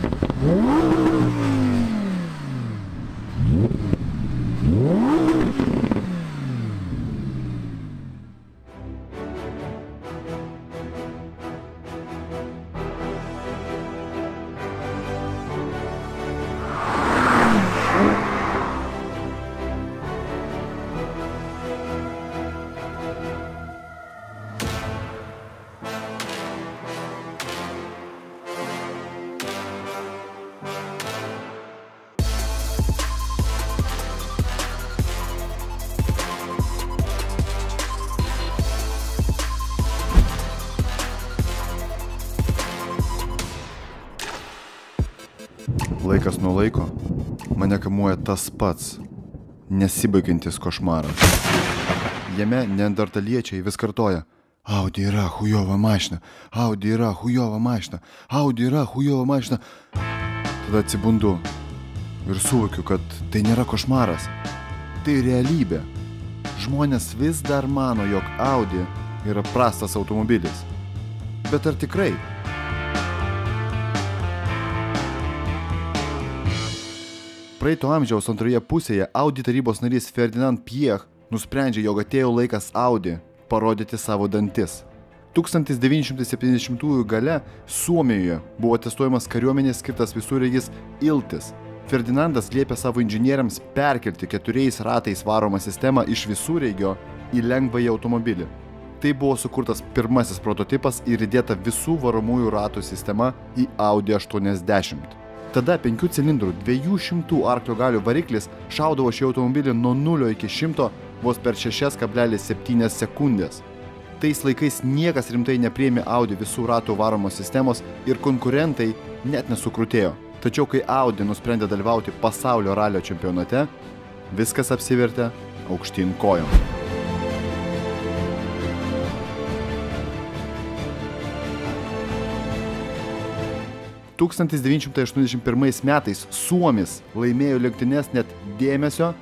Thank you. Laikas nuo laiko mane kamuoja tas pats nesibaigiantis košmaras. Jame neandertaliečiai vis kartoja. Audi yra hujova mašina, Audi yra hujova mašina, Audi yra hujova mašina. Tada atsibundu ir suvokiu, kad tai nėra košmaras. Tai realybė. Žmonės vis dar mano, jog Audi yra prastas automobilis. Bet ar tikrai? Praeito amžiaus antroje pusėje Audi tarybos narys Ferdinand Piech nusprendžia, jog atėjo laikas Audi parodyti savo dantis. 1970-ųjų gale Suomijoje buvo testuojamas kariuomenės skirtas visureigis Iltis. Ferdinandas liepė savo inžinieriams perkelti keturiais ratais varomą sistemą iš visureigio į lengvąjį automobilį. Tai buvo sukurtas pirmasis prototipas ir įdėta visų varomųjų ratų sistema į Audi 80. Tada 5 cilindrų 200 arklio galių variklis šaudavo šį automobilį nuo 0 iki 100 vos per 6,7 sekundės. Tais laikais niekas rimtai neprieimė Audi visų ratų varomos sistemos ir konkurentai net nesukrutėjo. Tačiau kai Audi nusprendė dalyvauti pasaulio ralio čempionate, viskas apsivertė aukštyn kojom. – 1981 metais Suomis laimėjo lenktynes net dėmesio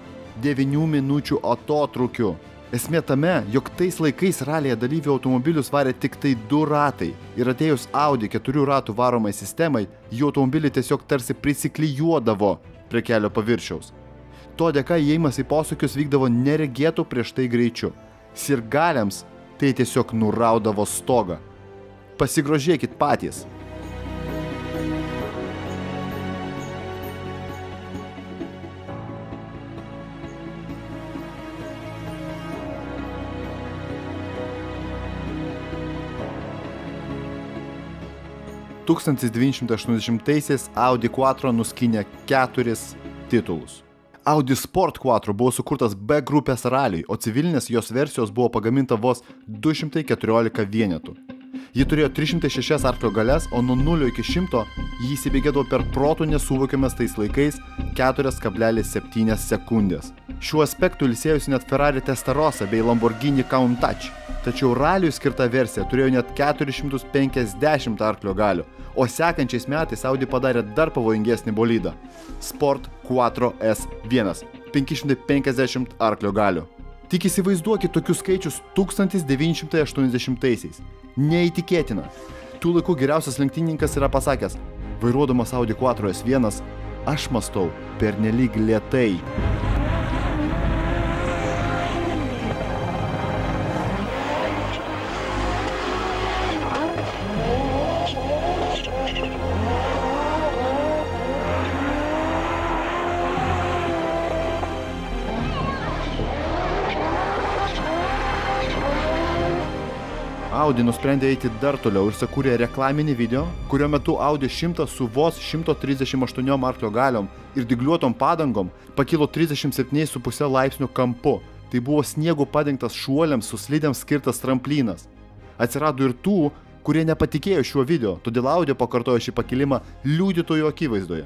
9 minučių atotrukiu. Esmė tame, jog tais laikais ralėje dalyvių automobilius varė tik tai du ratai ir atėjus Audi keturių ratų varomai sistemai, jų automobilį tiesiog tarsi prisiklyjuodavo prie kelio paviršiaus. To dėka įėjimas į posūkius vykdavo neregėtų prieš tai greičiu. Sirgaliams tai tiesiog nuraudavo stogą. Pasigrožėkit patys. – 1980-aisiais Audi Quattro nuskynė keturis titulus. Audi Sport Quattro buvo sukurtas B grupės raliui, o civilinės jos versijos buvo pagaminta vos 214 vienetų. Ji turėjo 306 arklio galės, o nuo 0 iki 100 jį įsibėgėdavo per protų nesuvokiamas tais laikais 4,7 sekundės. Šiuo aspektu ilsėjusi net Ferrari Testarossa bei Lamborghini Countach. Tačiau raliui skirta versija turėjo net 450 arklio galių, o sekančiais metais Audi padarė dar pavojingesnį bolidą - Sport 4 S1 - 550 arklio galių. Tik įsivaizduokit tokius skaičius 1980-aisiais. Neįtikėtina. Tų laikų geriausias lenktynininkas yra pasakęs, vairuodamas Audi 4 S1, aš mastau per nelyg lietai. Audi nusprendė eiti dar toliau ir sukūrė reklaminį video, kurio metu Audi 100 su vos 138 arklio galiom ir digliuotom padangom pakilo 37,5 laipsnių kampu. Tai buvo sniegu padengtas šuoliams su slidėms skirtas tramplinas. Atsirado ir tų, kurie nepatikėjo šiuo video, todėl Audi pakartojo šį pakilimą liudytojų akivaizdoje.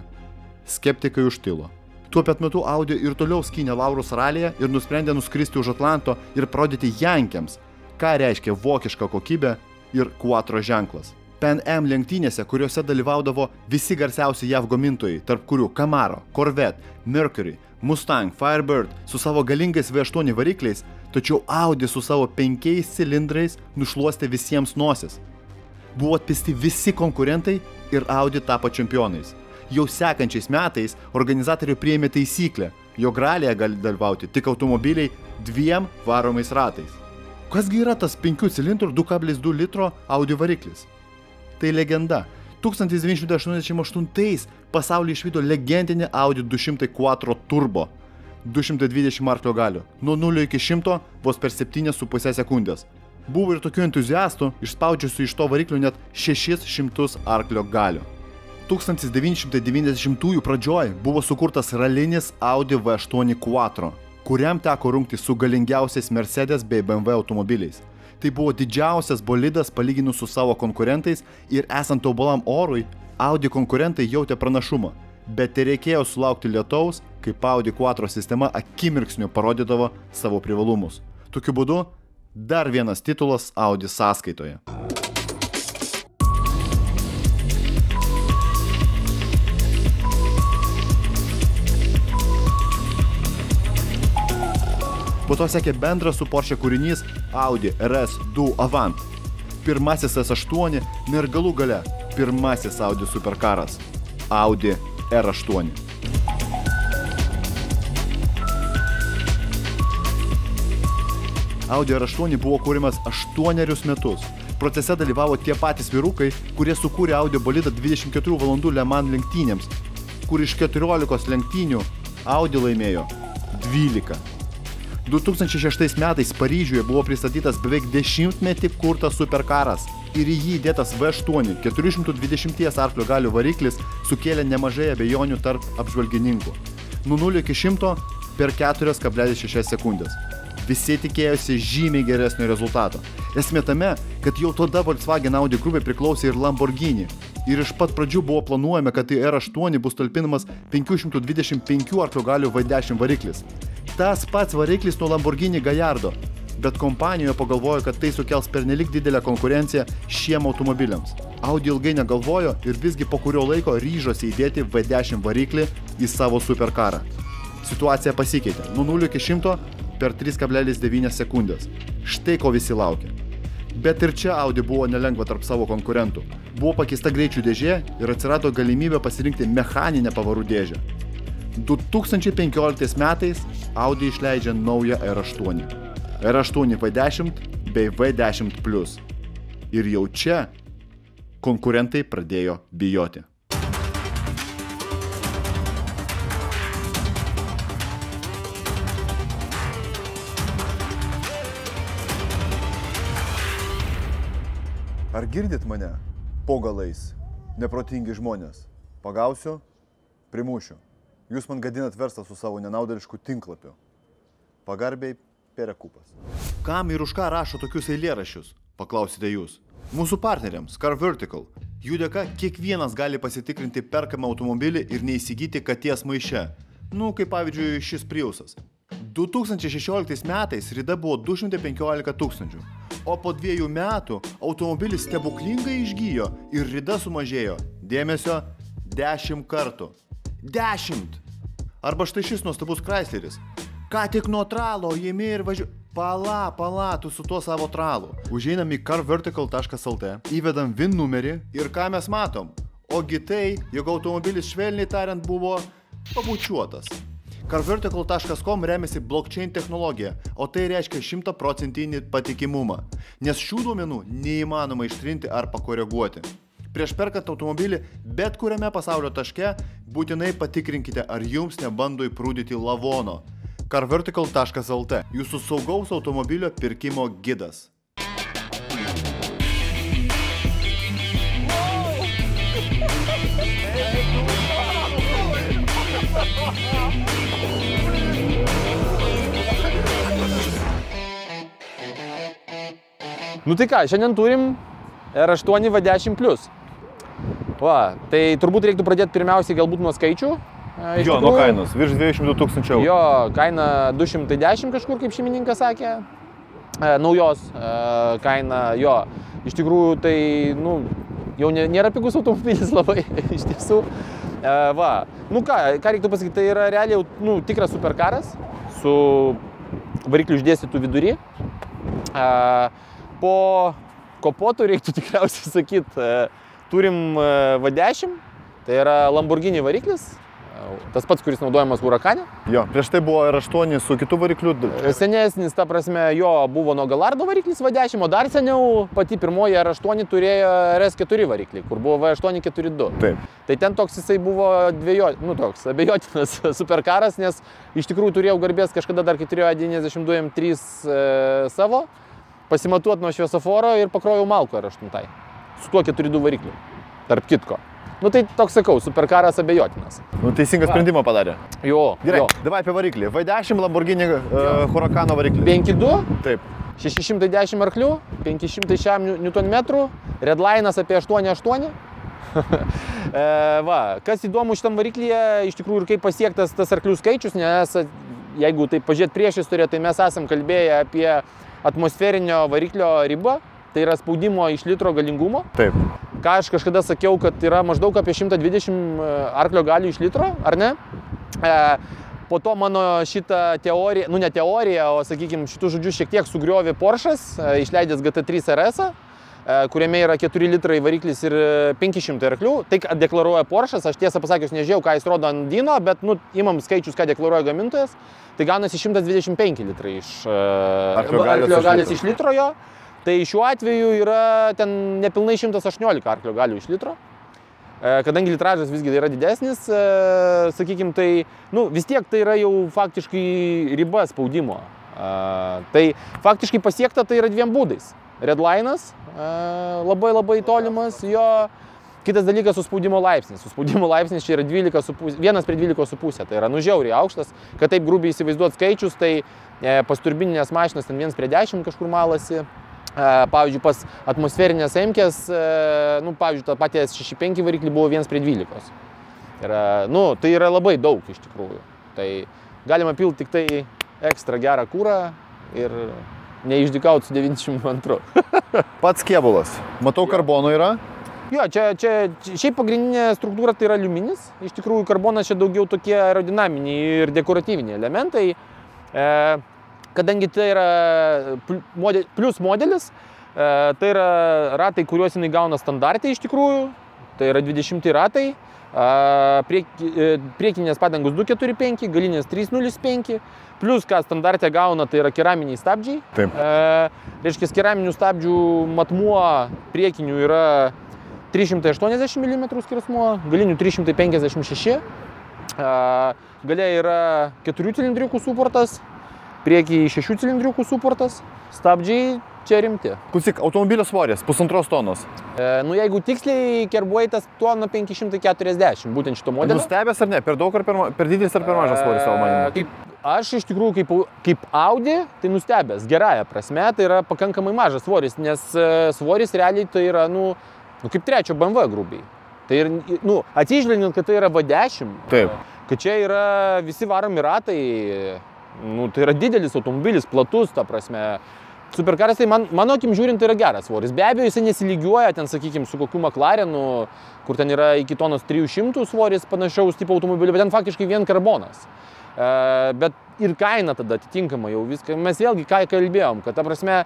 Skeptikai užtilo. Tuo pat metu Audi ir toliau skynė laurus ralėje ir nusprendė nuskristi už Atlanto ir parodyti Jankiams, ką reiškia vokiška kokybė ir Quattro ženklas. Pen M lenktynėse, kuriuose dalyvaudavo visi garsiausi JAV gamintojai, tarp kurių Camaro, Corvette, Mercury, Mustang, Firebird su savo galingais V8 varikliais, tačiau Audi su savo penkiais cilindrais nušluostė visiems nosis. Buvo atpisti visi konkurentai ir Audi tapo čempionais. Jau sekančiais metais organizatoriai priėmė taisyklę, jog ralėje gali dalyvauti tik automobiliai dviem varomais ratais. Kasgi yra tas 5 cilindrų 2,2 litro Audi variklis? Tai legenda. 1988 pasaulyje išvydo legendinį Audi 204 turbo 220 arklio galių. Nuo 0 iki 100 vos per 7,5 sekundės. Buvo ir tokių entuziastų, išspaudžiusių iš to variklio net 600 arklio galių. 1990-ųjų pradžioj buvo sukurtas ralinis Audi V8 Quattro, kuriam teko rungti su galingiausiais Mercedes bei BMW automobiliais. Tai buvo didžiausias bolidas palyginus su savo konkurentais ir esant tobulam orui, Audi konkurentai jautė pranašumą, bet tai reikėjo sulaukti lietaus, kai Audi Quattro sistema akimirksniu parodydavo savo privalumus. Tokiu būdu dar vienas titulas Audi sąskaitoje. Po to sekė bendras su Porsche kūrinys Audi RS2 Avant. Pirmasis S8 ir galų gale pirmasis Audi superkaras Audi R8. Audi R8 buvo kūrimas 8 metus. Procese dalyvavo tie patys vyrukai, kurie sukūrė Audi bolidą 24 valandų Le Mans lenktynėms, kur iš 14 lenktynių Audi laimėjo 12. 2006 metais Paryžiuje buvo pristatytas beveik dešimtmetį kurtas superkaras ir į jį įdėtas V8 420 arklio galių variklis sukėlė nemažai abejonių tarp apžvalgininkų. Nuo 0 iki 100 per 4,6 sekundės. Visi tikėjosi žymiai geresnio rezultato. Esmė tame, kad jau tada Volkswagen Audi grupė priklausė ir Lamborghini. Ir iš pat pradžių buvo planuojama, kad į R8 bus talpinamas 525 arklio galių V10 variklis tas pats variklis nuo Lamborghini Gallardo, bet kompanijoje pagalvojo, kad tai sukels pernelik didelę konkurenciją šiem automobiliams. Audi ilgai negalvojo ir visgi po kurio laiko ryžosi įdėti V10 variklį į savo superkarą. Situacija pasikeitė nuo 0 iki 100 per 3,9 sekundės. Štai ko visi laukia. Bet ir čia Audi buvo nelengva tarp savo konkurentų. Buvo pakeista greičių dėžė ir atsirado galimybė pasirinkti mechaninę pavarų dėžę. 2015 metais Audi išleidžia naują R8. R8 V10 bei V10 Ir jau čia konkurentai pradėjo bijoti. Ar girdit mane? Po galais. Neprotingi žmonės. Pagausiu, primušiu. Jūs man gadinat verslą su savo nenaudėlišku tinklapiu. Pagarbiai Perekupas. Kam ir už ką rašo tokius eilėraščius? Paklausite jūs. Mūsų partneriams, Car Vertical. Jų dėka kiekvienas gali pasitikrinti perkamą automobilį ir neįsigyti katies maiše. Nu, kaip pavyzdžiui, šis Priusas. 2016 metais rida buvo 215 tūkstančių, o po dviejų metų automobilis stebuklingai išgyjo ir rida sumažėjo, dėmesio, 10 kartų. 10! Arba štai šis nuostabus Chrysleris. Ką tik nuo tralo įimi ir važiuoji. Pala, pala, tu su tuo savo tralu. Užeinam į carvertical.lt, įvedam VIN numerį ir ką mes matom? Ogi tai, jog automobilis švelniai tariant buvo pabučiuotas. Carvertical.com remiasi blockchain technologija, o tai reiškia 100 procentinį patikimumą, nes šių duomenų neįmanoma ištrinti ar pakoreguoti. Prieš perkant automobilį bet kuriame pasaulio taške būtinai patikrinkite, ar jums nebando įprūdyti lavono. carvertical.lt – jūsų saugaus automobilio pirkimo gidas. Nu tai ką, šiandien turim R8 V10 Va, tai turbūt reiktų pradėti pirmiausiai galbūt nuo skaičių. Iš jo, tikrųjų, nuo kainos, virš 200 tūkstančių eurų. Jo, kaina 210 kažkur, kaip šeimininkas sakė. Naujos kaina, jo, iš tikrųjų tai, nu, jau nėra pigus automobilis labai, iš tiesų. Va, nu ką, ką reiktų pasakyti, tai yra realiai, nu, tikras superkaras su varikliu išdėstytų vidury. Po kopotų reiktų tikriausiai sakyti, turim e, V10, tai yra Lamborghini variklis, e, tas pats, kuris naudojamas Huracane. Jo, prieš tai buvo R8 su kitu varikliu. Senesnis, ta prasme, jo buvo nuo Galardo variklis V10, o dar seniau pati pirmoji R8 turėjo RS4 variklį, kur buvo V842. Taip. Tai ten toks jisai buvo dviejo, nu toks, abejotinas superkaras, nes iš tikrųjų turėjau garbės kažkada dar, kai turėjau 92 M3 e, savo, pasimatuot nuo šviesoforo ir pakroviau malko R8. Su tuo 4-2 varikliu. Tarp kitko. Nu tai toks sakau, superkaras abejotinas. Nu, teisingą sprendimą padarė. Jo. Gerai, jo. davai apie variklį. V10 Lamborghini uh, Huracano variklis. 5-2, Taip. 610 arklių, 500 šiam Nm, redlinas apie 8,8. E, va, kas įdomu šitam variklyje, iš tikrųjų ir kaip pasiektas tas arklių skaičius, nes jeigu tai pažiūrėt prieš istoriją, tai mes esam kalbėję apie atmosferinio variklio ribą, tai yra spaudimo iš litro galingumo. Taip. Ką aš kažkada sakiau, kad yra maždaug apie 120 arklio galių iš litro, ar ne? E, po to mano šitą teoriją, nu ne teoriją, o sakykime šitų žodžių šiek tiek sugriovė Porsche'as, e, išleidęs GT3 RS, -ą, e, kuriame yra 4 litrai variklis ir e, 500 arklių. Tai deklaruoja Porsche'as, aš tiesą pasakius nežinau, ką jis rodo ant Dino, bet nu, imam skaičius, ką deklaruoja gamintojas, tai gaunasi 125 litrai iš e, Arklio litro. iš litro jo. Tai šiuo atveju yra ten nepilnai 118 arklio galių iš litro. E, Kadangi litražas visgi yra didesnis, sakykime, tai nu, vis tiek tai yra jau faktiškai riba spaudimo. E, Tai faktiškai pasiekta tai yra dviem būdais. Redlinas e, labai labai tolimas, jo kitas dalykas su spaudimo laipsnis. Su spaudimo laipsnis čia yra 12 su pusė, 1 prie 12 su pusė, tai yra nužiauriai aukštas, kad taip grubiai įsivaizduot skaičius, tai e, pas turbininės mašinas ten 1 prie 10 kažkur malasi. Pavyzdžiui, pas atmosferinės emkės, nu, pavyzdžiui, tą patį S65 variklį buvo 1 prie 12. Yra, nu, tai yra labai daug iš tikrųjų. Tai galima pilti tik tai ekstra gerą kūrą ir neišdikauti su 92. Pats kėbulas. Matau, karbono yra. Jo, čia, čia čia- šiaip pagrindinė struktūra tai yra aliuminis. Iš tikrųjų, karbonas čia daugiau tokie aerodinaminiai ir dekoratyviniai elementai. E, kadangi tai yra pl- mode- plius modelis, e, tai yra ratai, kuriuos jinai gauna standartai iš tikrųjų. Tai yra 20 ratai. E, priekinės padangos 245, galinės 305. Plus, ką standartė gauna, tai yra keraminiai stabdžiai. Taip. E, reiškia, keraminių stabdžių matmuo priekinių yra 380 mm skersmuo, galinių 356. A, Galia yra 4 cilindriukų suportas, priekiai 6 cilindriukų suportas, stabdžiai čia rimti. Klausyk, automobilio svoris pusantros tonos. E, nu jeigu tiksliai kerbuotas tona 540, būtent šito modelio. Nustebęs ar ne? Per daug ar per, per didelis ar per mažas svoris tavo E, manimu? Kaip, aš iš tikrųjų kaip, kaip Audi, tai nustebęs, gerąją prasme, tai yra pakankamai mažas svoris, nes e, svoris realiai tai yra, nu, nu kaip trečio BMW grubiai. Tai ir, nu, atsižvelgiant, kad tai yra V10, Taip. kad čia yra visi varomi ratai, nu, tai yra didelis automobilis, platus, ta prasme. Superkaras, tai man, mano akim žiūrint, tai yra geras svoris. Be abejo, jisai nesilygiuoja ten, sakykime, su kokiu McLarenu, kur ten yra iki tonos 300 svoris panašaus tipo automobilių, bet ten faktiškai vien karbonas. E, bet ir kaina tada atitinkama jau viską. Mes vėlgi ką kalbėjom, kad ta prasme,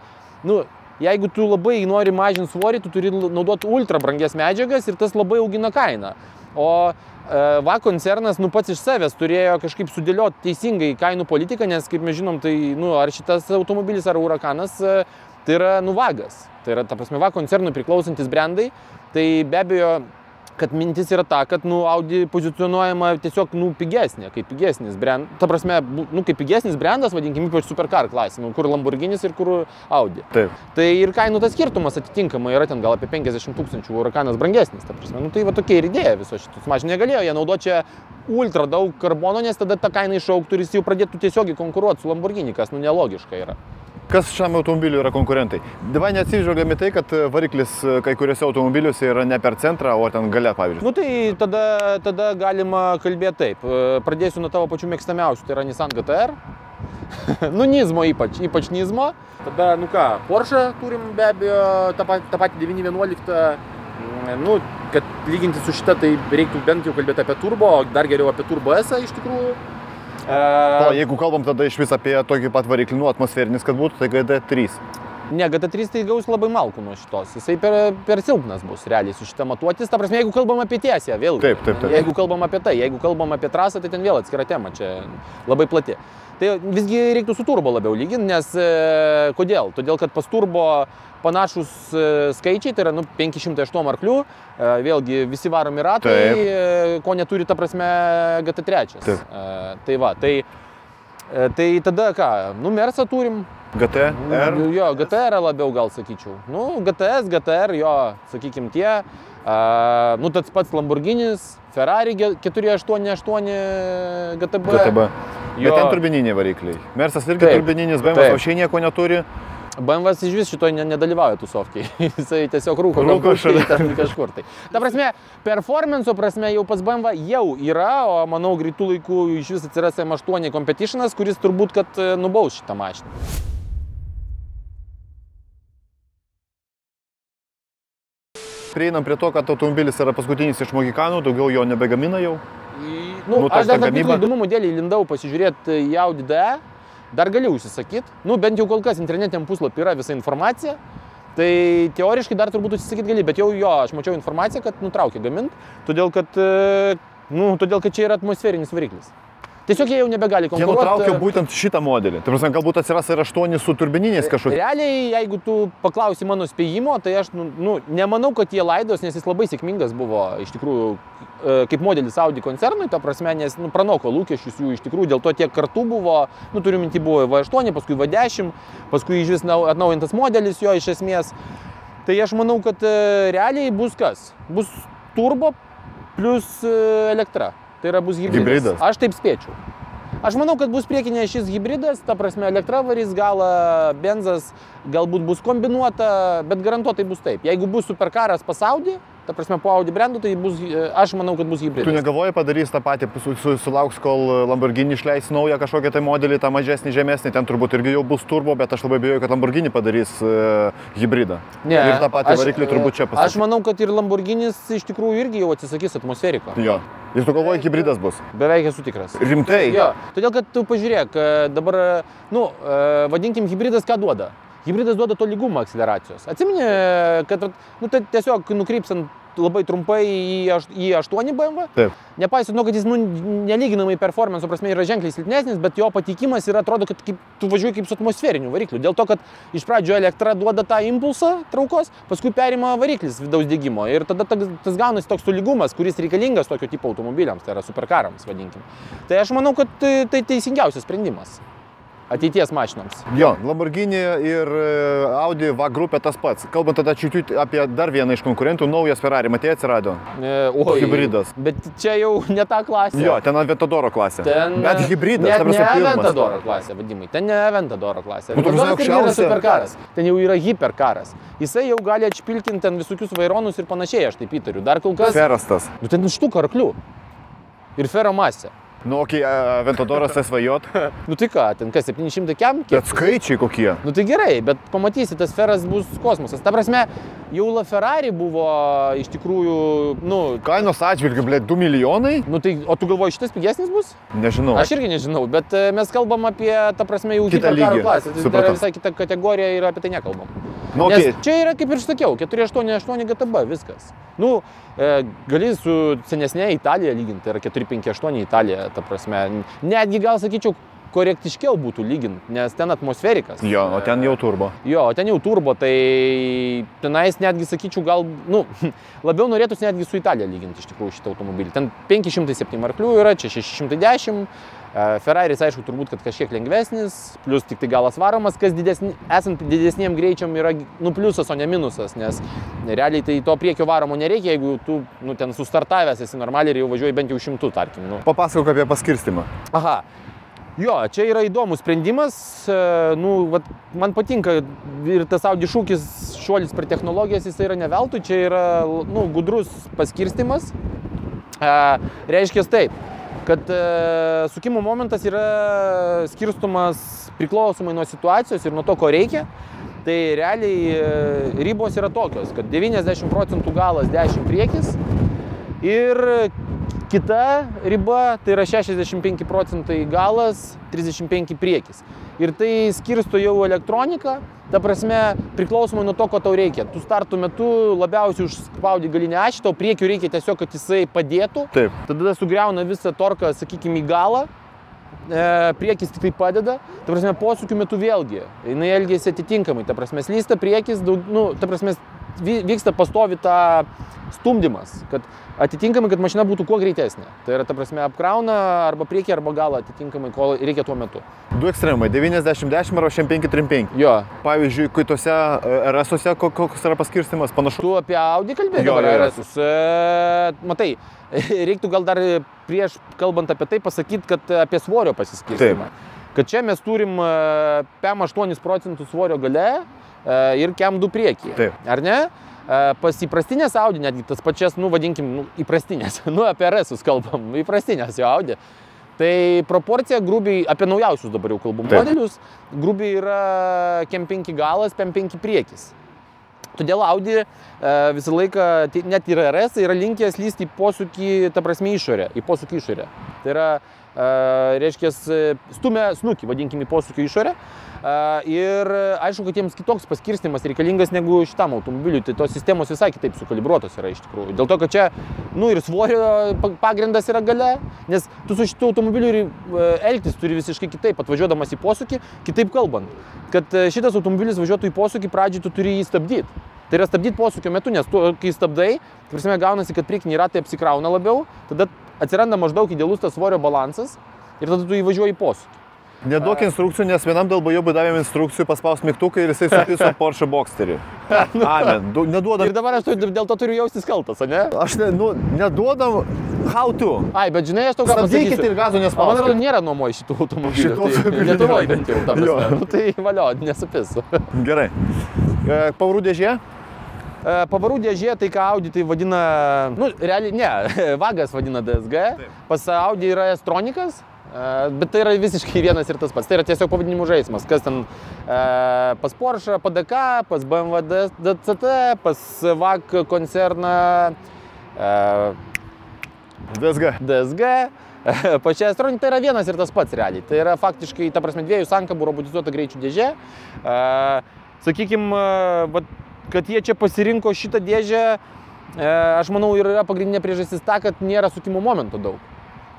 nu, jeigu tu labai nori mažinti svorį, tu turi naudoti ultra brangias medžiagas ir tas labai augina kainą. O VA koncernas nu, pats iš savęs turėjo kažkaip sudėlioti teisingai kainų politiką, nes kaip mes žinom, tai nu, ar šitas automobilis, ar urakanas, e, tai yra nuvagas. Tai yra, ta prasme, VA koncernui priklausantis brandai. Tai be abejo, kad mintis yra ta, kad nu, Audi pozicionuojama tiesiog nu, pigesnė, kaip pigesnis brandas. Ta prasme, nu, kaip pigesnis brandas, vadinkime, ypač supercar klasė, nu, kur Lamborghinis ir kur Audi. Taip. Tai ir kainų tas skirtumas atitinkamai yra ten gal apie 50 tūkstančių, urakanas brangesnis. Ta prasme, nu, tai va tokia ir idėja viso šitų mašinų. Negalėjo jie naudoti čia ultra daug karbono, nes tada ta kaina išauktų ir jis jau pradėtų tiesiogiai konkuruoti su Lamborghini, kas nu nelogiška yra. Kas šiam automobiliu yra konkurentai? Davai neatsižvelgiami tai, kad e, variklis e, kai kuriuose automobiliuose yra ne per centrą, o ten gale, pavyzdžiui. Nu tai tada, tada galima kalbėti taip. E, Pradėsiu nuo tavo pačių mėgstamiausių, tai yra Nissan GTR. nu, Nizmo ypač, ypač Nizmo. Tada, nu ką, Porsche turim be abejo tą, pa- tą patį 911. Mm, Nu, kad lyginti su šita, tai reiktų bent jau kalbėti apie turbo, o dar geriau apie turbo S iš tikrųjų. O jeigu kalbam tada iš vis apie tokį pat variklį, nu, atmosferinis, kad būtų, tai GD3. Ne, GT3 tai gaus labai malkų nuo šitos. Jisai per, per silpnas bus realiai su šitą matuotis. Ta prasme, jeigu kalbam apie tiesią, vėl. Taip, taip, taip. Jeigu kalbam apie tai, jeigu kalbam apie trasą, tai ten vėl atskira tema, čia labai plati. Tai visgi reiktų su turbo labiau lyginti, nes e, kodėl? Todėl, kad pas turbo panašus e, skaičiai, tai yra nu, 508 arklių, e, vėlgi visi varomi ratai, e, ko neturi, ta prasme, GT3. Taip. E, tai va, tai, e, tai tada ką, nu, Mersą turim, GT, R. Jo, GTR labiau gal sakyčiau. Nu, GTS, GTR, jo, sakykim tie. Uh, nu, tas pats Lamborghinis, Ferrari ge- 488 GTB. GTB. Jo. Bet ten turbininiai varikliai. Mersas irgi Taip. turbininis, BMW Taip. aušiai nieko neturi. BMW iš vis šitoje ne, nedalyvauja tusovkiai. Jisai tiesiog rūko. Rūko kažkur. Tai. Ta prasme, performanso prasme jau pas BMW jau yra, o manau greitų laikų iš vis atsiras M8 competitionas, kuris turbūt kad e, nubaus šitą mašiną. Prieinam prie to, kad automobilis yra paskutinis iš Mogikanų, daugiau jo nebegamina jau. Nu, Nu, aš dar ta tam tikrų įdomumų dėlį lindau pasižiūrėti į Audi DE, dar galiu užsisakyti. Nu, bent jau kol kas internetiniam puslapį yra visa informacija. Tai teoriškai dar turbūt užsisakyti gali, bet jau jo, aš mačiau informaciją, kad nutraukė gaminti, todėl kad, nu, todėl kad čia yra atmosferinis variklis. Tiesiog jie jau nebegali Jie konkuruoti. nutraukė būtent šitą modelį. Tai prasme, galbūt atsiras ir aštuoni su turbininiais kažkokiais. Realiai, jeigu tu paklausi mano spėjimo, tai aš nu, nu, nemanau, kad jie laidos, nes jis labai sėkmingas buvo iš tikrųjų e, kaip modelis Audi koncernui, ta prasme, nes nu, pranoko lūkesčius jų iš tikrųjų, dėl to tiek kartų buvo, nu turiu minti, buvo V8, paskui V10, paskui iš vis nau- atnaujintas modelis jo iš esmės. Tai aš manau, kad e, realiai bus kas? Bus turbo plus e, elektra. Tai yra bus hybridas. Hibridas. Aš taip spėčiau. Aš manau, kad bus priekinė šis hybridas, ta prasme elektra varys, gal benzas galbūt bus kombinuota, bet garantuotai bus taip. Jeigu bus superkaras pasaudį, ta prasme po Audi brandų, tai bus, e, aš manau, kad bus Tu hybridas. negalvoji padarys tą patį, su, su, sulauks, kol Lamborghini išleis naują kažkokią tai modelį, tą mažesnį, žemesnį, ten turbūt irgi jau bus turbo, bet aš labai bijau, kad Lamborghini padarys uh, hybridą. Ir tą patį aš- variklį turbūt čia Aš pasakys. manau, kad ir Lamborghinis iš tikrųjų irgi jau atsisakys atmosferiko. Jo. Ir tu galvoji, hybridas bus. Beveik esu tikras. Rimtai. Jo, todėl kad tu pažiūrėk, e, dabar, e, nu, e, vadinkim, hybridas ką duoda? Hybridas duoda tolygumą akceleracijos. Atsimeni, kad nu, tai tiesiog nukrypsant labai trumpai į, aš- į 8 BMW, Taip. nepaisant to, kad jis nu, nelyginamai performance prasme yra ženkliai silpnesnis, bet jo patikimas yra, atrodo, kad kaip, tu važiuoji kaip su atmosferiniu varikliu. Dėl to, kad iš pradžio elektra duoda tą impulsą traukos, paskui perima variklis vidaus degimo ir tada tas, tas gaunasi toks tolygumas, kuris reikalingas tokio tipo automobiliams, tai yra superkarams, vadinkim. Tai aš manau, kad tai teisingiausias sprendimas ateities mašinoms. Jo, Lamborghini ir e, Audi VA grupė tas pats. Kalbant tada čiūčiut apie dar vieną iš konkurentų, naujas Ferrari, matai atsirado. E, oi, Hybridas. Bet čia jau ne ta klasė. Jo, ten Aventadoro klasė. Ten, Bet hybridas, net ne. Aventadoro klasė, vadimai. Ten ne Aventadoro klasė. Nu, ta prasme, Aventadoras irgi yra aukščiausia. superkaras. Ten jau yra hiperkaras. Jisai jau gali atšpilkinti ten visokius vaironus ir panašiai, aš taip įtariu. Dar kol kas. Feras tas. Nu, ten štuk arklių. Ir fero masė. Nu, kai Aventadoras SVJ, Nu tai ką, ten kas, 700 kiam? Kiek? bet skaičiai kokie. Nu tai gerai, bet pamatysi, tas feras bus kosmosas. Ta prasme, jau La Ferrari buvo iš tikrųjų, nu, Kainos atžvilgių, blė, 2 milijonai? nu tai, o tu galvoji, šitas pigesnis bus? Nežinau. Aš irgi nežinau, bet e, mes kalbam apie, ta prasme, jau Kitą lygį. klasę. Tai yra visai kita kategorija ir apie tai nekalbam. Nu, Nes okay. čia yra, kaip ir sakiau, 488 GTB, viskas. Nu, e, gali su senesnė Italija lyginti, tai yra 458 Italija, ta prasme. Netgi gal sakyčiau, korektiškiau būtų lyginti, nes ten atmosferikas. Jo, o ten jau turbo. Jo, o ten jau turbo, tai tenais netgi sakyčiau, gal, nu, labiau norėtųsi netgi su Italija lyginti iš tikrųjų šitą automobilį. Ten 507 arklių yra, čia 610. E, Ferraris, aišku, turbūt, kad kažkiek lengvesnis, plus tik tai galas varomas, kas didesni, esant didesniem greičiam yra, nu, pliusas, o ne minusas, nes realiai tai to priekio varomo nereikia, jeigu tu, nu, ten sustartavęs esi normaliai ir jau važiuoji bent jau šimtų, tarkim. Nu. Papasakok apie paskirstimą. Aha. Jo, čia yra įdomus sprendimas. e, Nu, vat, man patinka ir tas Audi šūkis šuolis per technologijas, jis yra ne veltui, čia yra nu, gudrus paskirstimas. E, reiškia taip, kad e, sukimo momentas yra skirstumas priklausomai nuo situacijos ir nuo to, ko reikia. Tai realiai e, ribos yra tokios, kad 90 procentų galas, 10 priekis ir kita riba tai yra 65 procentai galas, 35 priekis. Ir tai skirsto jau elektroniką, ta prasme, priklausomai nuo to, ko tau reikia. Tu startų metu labiausiai užspaudi galinę ašį, tau priekiu reikia tiesiog, kad jisai padėtų. Taip. Tada sugriauna visą torką, sakykime, į galą. E, priekis tik tai padeda, ta prasme, posūkių metu vėlgi, jinai elgėsi atitinkamai, ta prasme, slysta priekis, daug, nu, ta prasme, vy- vyksta pastovi tą stumdymas, kad atitinkamai, kad mašina būtų kuo greitesnė. Tai yra, ta prasme, apkrauna arba priekį, arba galą atitinkamai, ko reikia tuo metu. Du ekstremai - 90-10 arba 65-35. Jo, Pavyzdžiui, kitose RS-ose koks yra paskirstimas panašu. tu apie Audi kalbėjai, Jo. RS-us. E, matai, reiktų gal dar prieš kalbant apie tai pasakyti, kad apie svorio pasiskirstimą. Kad čia mes turim e, PM8 procentų svorio gale e, ir KEM2 priekį. Taip. Ar ne? Pas įprastinės Audi, netgi tas pačias, nu vadinkim, nu, įprastinės, nu apie RS kalbam, įprastinės jo Audi. Tai proporcija grubiai, apie naujausius dabar jau kalbam Taip. modelius, grubiai yra KEM5 galas, PM5 priekis. Todėl Audi e, visą laiką, net ir RS yra linkęs lysti į posūkį, ta prasme, išorę, į posūkį išorę. Tai yra, reiškia, stumia snukį, vadinkime, į posūkį išorę. E, ir aišku, kad jiems kitoks paskirstimas reikalingas negu šitam automobiliui, tai tos sistemos visai kitaip sukalibruotos yra iš tikrųjų. Dėl to, kad čia, nu ir svorio pa- pagrindas yra gale, nes tu su šitu automobiliu e, elgtis turi visiškai kitaip, atvažiuodamas į posūkį, kitaip kalbant. Kad e, šitas automobilis važiuotų į posūkį, pradžiai tu turi jį stabdyti. Tai yra stabdyti posūkio metu, nes tu, kai stabdai, prasme gaunasi, kad priekiniai ratai apsikrauna labiau, tada atsiranda maždaug idealus tas svorio balansas ir tada tu įvažiuoji į posūkį. Neduok instrukcijų, nes vienam dalbojobui davėm instrukcijų paspaus mygtuką ir jisai supiso Porsche Boxsterį. Amen. Du- Neduodam. Ir dabar aš turiu- dėl to turiu jaustis kaltas, ne? Aš ne, nu, neduodam how to. Ai, bet žinai, aš tau ką pasakysiu. ir gazų O man atrodo, nėra nuomoji šitų automobilių. Šitų Tai automobilių Lietuvoje nėra. bent jau. Nu, tai valio, nesupisu. Gerai. E, Pavarų dėžė? Pavarų dėžė, tai ką Audi tai vadina, nu, realiai ne, Vagas vadina DSG, pas Audi yra S-tronikas, e, bet tai yra visiškai vienas ir tas pats, tai yra tiesiog pavadinimų žaidimas, kas ten pas Porsche, PDK, pas BMW DCT, pas VAG koncerną DSG. DSG. Pačia S-tronika tai yra vienas ir tas pats realiai. Tai yra faktiškai, ta prasme, dviejų sankabų robotizuota greičių dėžė. Sakykime, kad jie čia pasirinko šitą dėžę, e, aš manau, yra pagrindinė priežastis ta, kad nėra sukimo momento daug.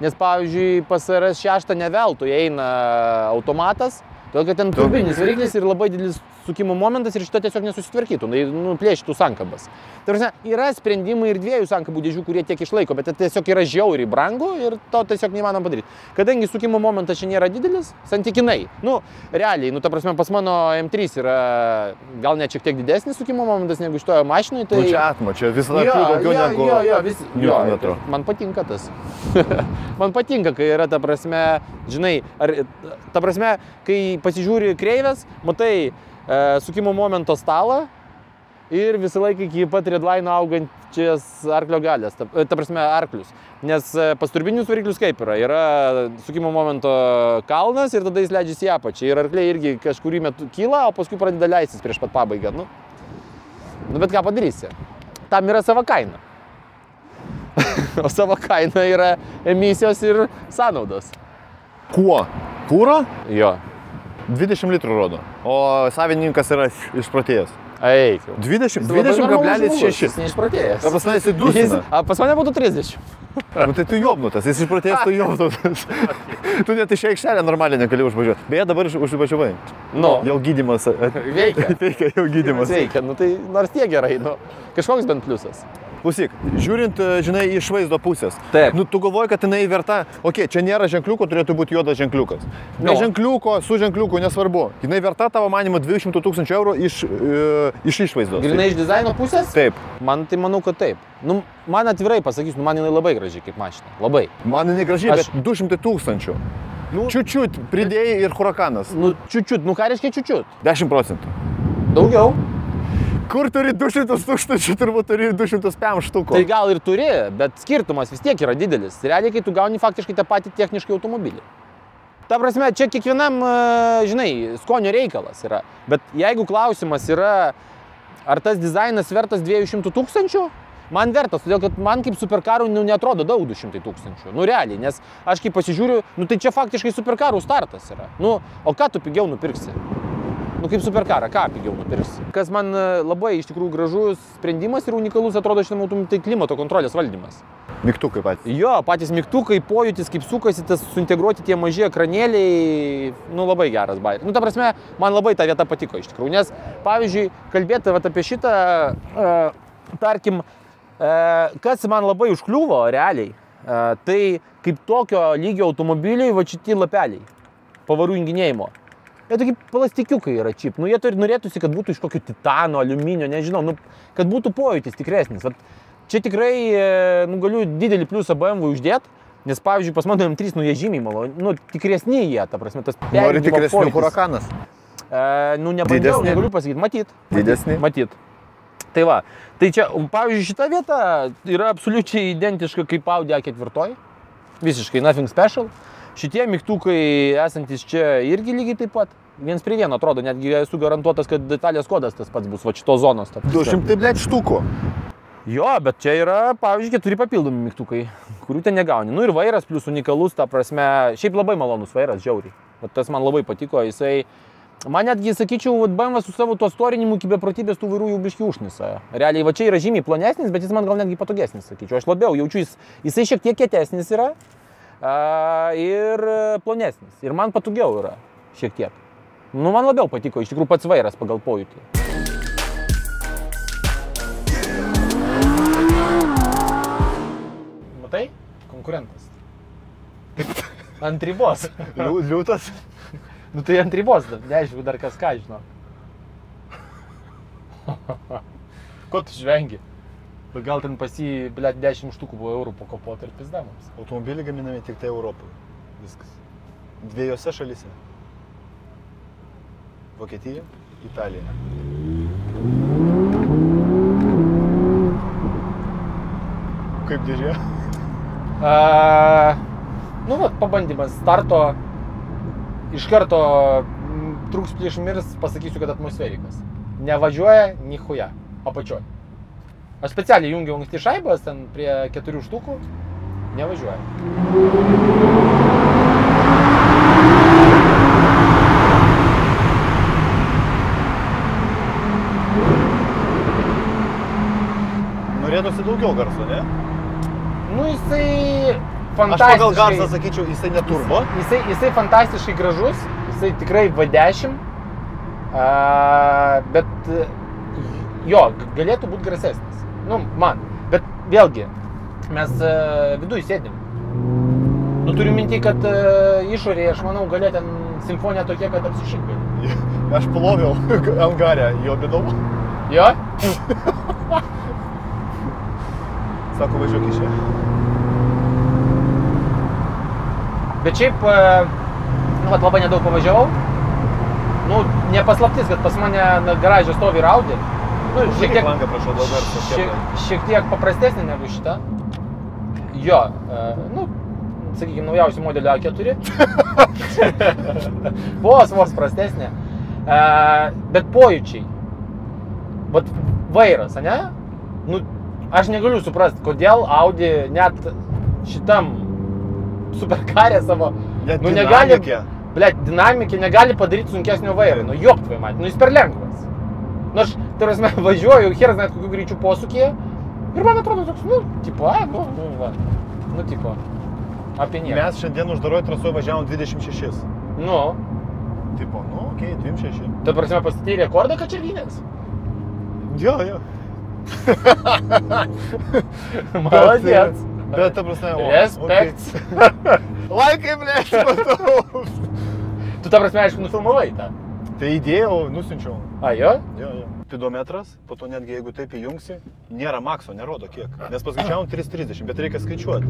Nes, pavyzdžiui, pas RS6 neveltui eina automatas, todėl kad ten turbinis variklis ir labai didelis sukimo momentas ir šito tiesiog nesusitvarkytų, nu, nuplėšytų sankabas. Tai prasme, yra sprendimai ir dviejų sankabų dėžių, kurie tiek išlaiko, bet tai tiesiog yra žiauriai brangu ir to tiesiog neįmanoma padaryti. Kadangi sukimo momentas čia nėra didelis, santykinai, nu, realiai, nu, ta prasme, pas mano M3 yra gal net šiek tiek didesnis sukimo momentas negu iš tojo mašinui, tai... Nu čia atmo, čia visada Jo, turi daugiau jo, negu... Jo, jo, vis, jo, Newtonmetrų. man patinka tas. man patinka, kai yra, ta prasme, žinai, ar, ta prasme, kai pasižiūri kreivės, matai sukimo momento stalą ir visą laiką iki pat redline augančias arklio galės, ta, e, ta prasme, arklius. Nes e, pas turbinius variklius kaip yra, yra sukimo momento kalnas ir tada jis leidžiasi į apačią. Ir arkliai irgi kažkurį metu kyla, o paskui pradeda leistis prieš pat pabaigą. Nu, nu bet ką padarysi? Tam yra sava kaina. o savo kaina yra emisijos ir sąnaudos. Kuo? Kūro? Jo. 20 litrų rodo. O savininkas yra išprotėjęs. Eik. jau. 20, Jis labai normalus 20,6. žmogus, Jis neišprotėjęs. Ta prasme, jisai Jis, dusina. a, pas mane būtų 30. Nu, tai tu jobnutas, jis išprotėjęs, tu jobnutas. tu net iš aikštelę normaliai negali užvažiuoti. Beje, dabar užvažiavai. Nu, Jau gydimas. veikia. Veikia jau gydimas. Veikia, nu tai nors tiek gerai, nu. Kažkoks bent pliusas. Klausyk, žiūrint, e, žinai, iš vaizdo pusės. Taip. Nu, tu galvoji, kad jinai verta, okei, okay, čia nėra ženkliuko, turėtų būti juodas ženkliukas. Be Jo. ženkliuko, su ženkliuku, nesvarbu. Jinai verta tavo manimo 200 tūkstančių eurų iš, e, iš išvaizdos. Grinai iš dizaino pusės? Taip. Man tai manau, kad taip. Nu, man atvirai pasakysiu, nu, man jinai labai gražiai kaip mašina. Labai. Man jinai gražiai, Aš- bet 200 tūkstančių. Nu- Čiučiut pridėjai ir hurakanas. Nu, čiučiut, nu ką reiškia čiučiut? 10 procentų. Daugiau. Kur turi 200 tūkstančių, turbūt turi 200 pėm štukų. Tai gal ir turi, bet skirtumas vis tiek yra didelis. Realiai, kai tu gauni faktiškai tą patį techniškai automobilį. Ta prasme, čia kiekvienam, e, žinai, skonio reikalas yra. Bet jeigu klausimas yra, ar tas dizainas vertas 200 tūkstančių, man vertas, todėl kad man kaip superkarų nu, netrodo daug 200 tūkstančių. Nu realiai, nes aš kai pasižiūriu, nu tai čia faktiškai superkarų startas yra. Nu, o ką tu pigiau nupirksi? Nu kaip superkarą, ką pigiau nupirksi? Kas man e, labai iš tikrųjų gražus sprendimas ir unikalus atrodo šitam automobiliui, tai klimato kontrolės valdymas. Mygtukai patys. Jo, patys mygtukai, pojūtis, kaip sukasi, tas suintegruoti tie maži ekranėliai, nu labai geras bair. Nu, ta prasme, man labai ta vieta patiko iš tikrųjų, nes, pavyzdžiui, kalbėti vat, apie šitą, uh, tarkim, uh, kas man labai užkliuvo realiai, uh, tai kaip tokio lygio automobiliai, va šitie lapeliai, pavarų junginėjimo. Jie tokie plastikiukai yra čip. Nu, jie turi norėtųsi, kad būtų iš kokio titano, aliuminio, nežinau, nu, kad būtų pojūtis tikresnis. Vat, Čia tikrai, e, nu, galiu didelį pliusą BMW uždėti, nes, pavyzdžiui, pas mano M3, nu, jie žymiai malonu, nu, tikresni jie, ta prasme, tas Nori tikresnių hurakanas. E, nu, nebandžiau, negaliu pasakyti, matyt. Didesni? Matyt. Tai va, tai čia, pavyzdžiui, šita vieta yra absoliučiai identiška kaip Audi A4. Visiškai nothing special. Šitie mygtukai esantis čia irgi lygiai taip pat. Viens prie vieno atrodo, netgi esu garantuotas, kad detalės kodas tas pats bus, va šitos zonos. ta prasme. 200, blėt, štukų. Jo, bet čia yra, pavyzdžiui, keturi papildomi mygtukai, kurių ten negauni. Nu ir vairas plus unikalus, ta prasme, šiaip labai malonus vairas, žiauriai. Vat tas man labai patiko, jisai, man netgi sakyčiau, BMW su savo tuo storinimu iki beprotybės tų vairų jau biški užnisa. Realiai, va čia yra žymiai plonesnis, bet jis man gal netgi patogesnis, sakyčiau. Aš labiau jaučiu, jis, jisai šiek tiek kietesnis yra ir plonesnis. Ir man patogiau yra, šiek tiek. Nu, man labiau patiko, iš tikrųjų pats vairas pagal pojūtį. Matai? Konkurentas. Ant ribos. Liūtas. Nu tai ant ribos, dar neaišku dar kas ką žino. Ko tu žvengi? Bet Gal ten pas jį, blėt, 10 štukų buvo eurų po kapoto ir pizdamams. Automobiliai gaminami tik tai Europoje. Viskas. Dviejose šalise. Vokietija, Italija. Kaip dėžė? A, nu, va, pabandymas starto. Iš karto trūks prieš mirs, pasakysiu, kad atmosferikas. Nevažiuoja, nichuja, apačioj. Aš specialiai jungiau anksti šaibas, ten prie keturių štukų, nevažiuoja. Norėtųsi daugiau garso, ne? Nu, jisai Aš pagal fantastiškai. garsą sakyčiau, jisai neturbo. Jisai, jisai fantastiškai gražus, jisai tikrai V10, a, bet jo, galėtų būti grasesnis. Nu, man. Bet vėlgi, mes viduje sėdim. Nu, turiu minti, kad e, išorėje, aš manau, galė ten simfonija tokia, kad apsišikti. Aš ploviau angarę, jo bėdau. Jo? Sako, važiuok iš čia. Bet šiaip, e, nu, vat, labai nedaug pavažiavau. Nu, nepaslaptis, kad pas mane na, garaže stovi ir Audi. Nu, šiek tiek, langą, prašau, garso. šiek, šiek tiek paprastesnė negu šita. Jo, e, nu, sakykime, naujausių modelio A4. vos, vos prastesnė. E, bet pojūčiai. Vat vairas, ne? Nu, aš negaliu suprasti, kodėl Audi net šitam superkarė savo, Net nu negali, dinamikė. blėt, dinamikė negali padaryti sunkesnio vairo. Nu, jok, tvai man, nu jis per lengvas. Nu, aš, tarsi, važiuoju, heras net kokiu greičiu posūkyje. Ir man atrodo toks, nu, tipo, a, nu, nu, va. Nu, tipo, apie nieką. Mes šiandien uždaroje trasoje važiavom 26. Nu, Tipo, nu, okei, okay, 26. ta prasme, pastatė rekordą kačerginės. Jo, jo. Молодец. Bet, ta prasme, o. Respekt. okei. Laikai, blėt, matau. Tu, ta prasme, aišku, nufilmavai tą. Tai įdėjau, nusinčiau. A, jo? Jo, jo. Pidometras, po to netgi jeigu taip įjungsi, nėra makso, nerodo kiek. Nes paskaičiavom 330, bet reikia skaičiuoti.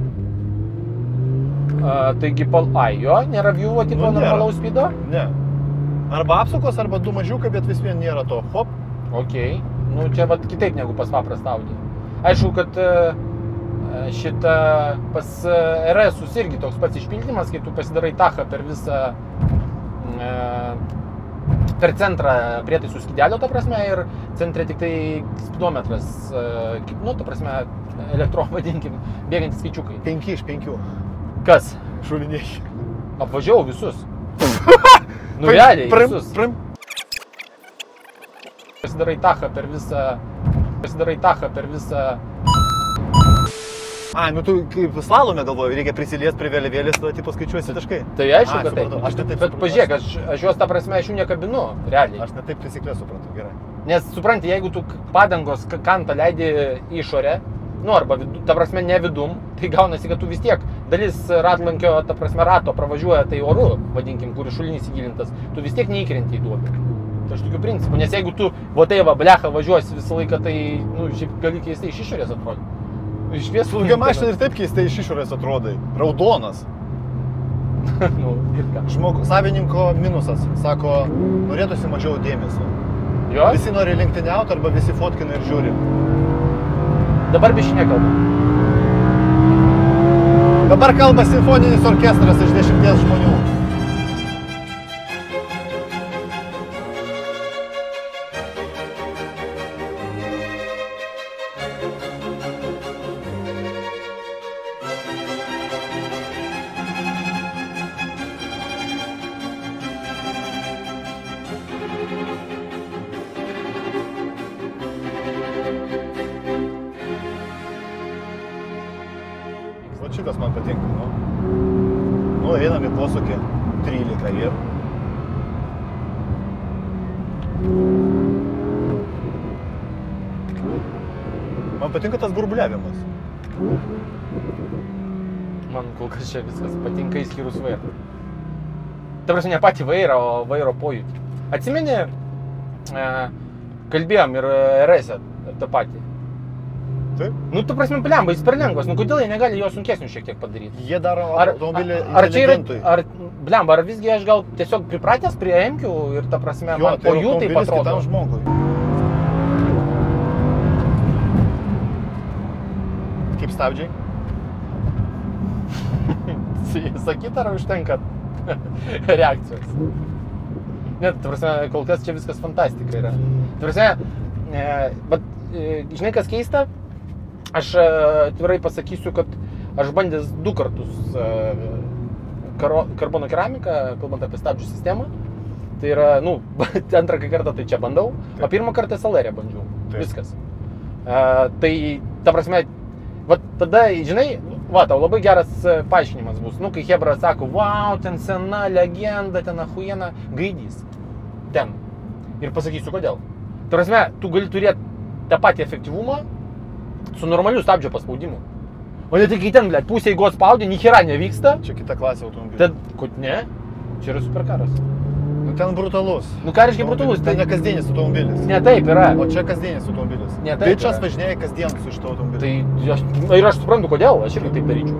A, taigi, pal... A, jo, nėra viewo tipo Nu, normalaus speedo? Ne. Arba apsukos, arba du mažiukai, bet vis vien nėra to. Hop. Ok. Nu, čia vat kitaip negu pas paprastą Audi. Aišku, kad e, e, šitą pas e, RS irgi toks pats išpildymas, kai tu pasidarai tachą per visą, e, per centrą prietaisų skydelio, ta prasme, ir centre tik tai spidometras, e, nu, ta prasme, elektro, vadinkim, bėgantys skaičiukai. 5 iš 5 Kas? šuliniai. Apvažiavau visus. Nu, realiai, Prim, visus. prim. Pasidarai tachą per visą, pasidarai tachą per visą, A, nu tu kaip slalome galvoju, reikia prisiliesti prie vėliavėlės, tada tipo skaičiuosi taškai. tai aišku, Ai, kad taip. supratau. Aš ne taip Bet pažiūrėk, aš, aš juos, ta prasme, aš jų nekabinu, realiai. Aš ne taip taisyklės suprantu, gerai. Nes supranti, jeigu tu padangos kantą leidi išorę, nu arba, vidu, ta prasme, ne vidum, tai gaunasi, kad tu vis tiek dalis ratlankio, ta prasme, rato pravažiuoja tai oru, vadinkim, kur šulinys įgilintas, tu vis tiek neįkrenti į duobę. Tai aš tokiu principu, nes jeigu tu, va tai va, blecha važiuosi visą laiką, tai, nu, šiaip gali keistai iš išorės atrodyti. Ilga mašina ir taip keistai iš išorės atrodai. Raudonas. nu, ir ką. Žmogų, savininko minusas. Sako, norėtųsi mažiau dėmesio. Jo, Visi nori lenktyniauti arba visi fotkina ir žiūri. dabar bišinė kalba. Dabar kalba simfoninis orkestras iš dešimties žmonių. Kas čia viskas patinka įskyrus vairą. Ta prasme, ne patį vairą, o vairo pojūtį. Atsimeni, e, kalbėjom ir RS tą patį. Taip. Nu, tu prasme, blemba, jis per lengvas. Nu, kodėl jie negali jo sunkesnių šiek tiek padaryti? Jie daro Ar, automobilį ar čia yra, ar, blemba, ar visgi aš gal tiesiog pripratęs prie emkių ir ta prasme, Jo, man tai po jų automobilis atrodo. kitam žmogui. Kaip stabdžiai? Sakyt ar užtenka reakcijos? Net, prasme, kol kas čia viskas fantastika yra. Prasme, e, bet e, žinai kas keista? Aš e, atvirai pasakysiu, kad aš bandęs du kartus e, karo, karbono keramiką, kalbant apie stabdžių sistemą. Tai yra, nu, antrą kartą tai čia bandau, o Taip. pirmą kartą Salerė bandžiau. Taip. Viskas. E, tai, ta prasme, va tada, žinai, va, tau labai geras e, paaiškinimas bus. Nu, kai Hebra sako, wow, ten sena legenda, ten ahuiena, gaidys. Ten. Ir pasakysiu kodėl. Tai prasme, tu gali turėti tą patį efektyvumą su normaliu stabdžio paspaudimu. O ne tik kai ten, ble, pusė įgos spaudė, nei hera nevyksta. Čia kita klasė automobilių. Tad, kut ne, čia yra superkaras. Ten brutalus. Nu, ką reiškia brutalus? Tai ne kasdienis automobilis. Ne taip yra. O čia kasdienis automobilis. Ne taip Bičias yra. važinėja kasdien su šito automobiliu. Tai aš, ir aš suprantu, kodėl, aš irgi taip daryčiau.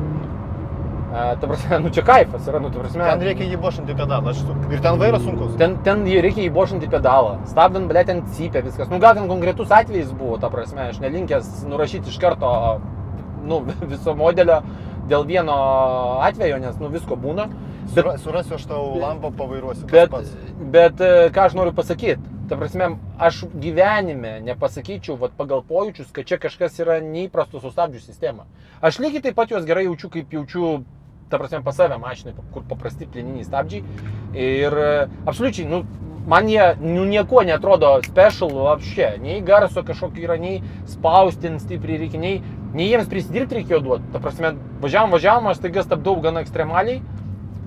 A, ta prasme, nu čia kaifas yra, nu, ta prasme. Ten reikia jį bošinti pedalą. Aš... su- Ir ten vairas sunkus. Ten, ten reikia įbošinti pedalą. Stabdant, ble, ten cypia viskas. Nu, gal ten konkretus atvejis buvo, ta prasme, aš nelinkęs nurašyti iš karto, nu, viso modelio dėl vieno atvejo, nes, nu, visko būna. Bet, Sura, surasiu aš tau lampą pavairuosiu. bet, bet e, ką aš noriu pasakyti? Ta prasme, aš gyvenime nepasakyčiau, vat, pagal pojūčius, kad čia kažkas yra neįprasto sustabdžių sistema. Aš lygiai taip pat juos gerai jaučiu, kaip jaučiu, ta prasme, pas save mašinai, kur paprasti plieniniai stabdžiai. Ir e, absoliučiai, nu, man jie nu, nieko netrodo special apšė. Nei garso kažkokio yra, nei spaustin stipriai reikia, nei, nei jiems prisidirbti reikėjo duoti. Ta prasme, važiavam, važiavam, aš taiga stabdau gana ekstremaliai.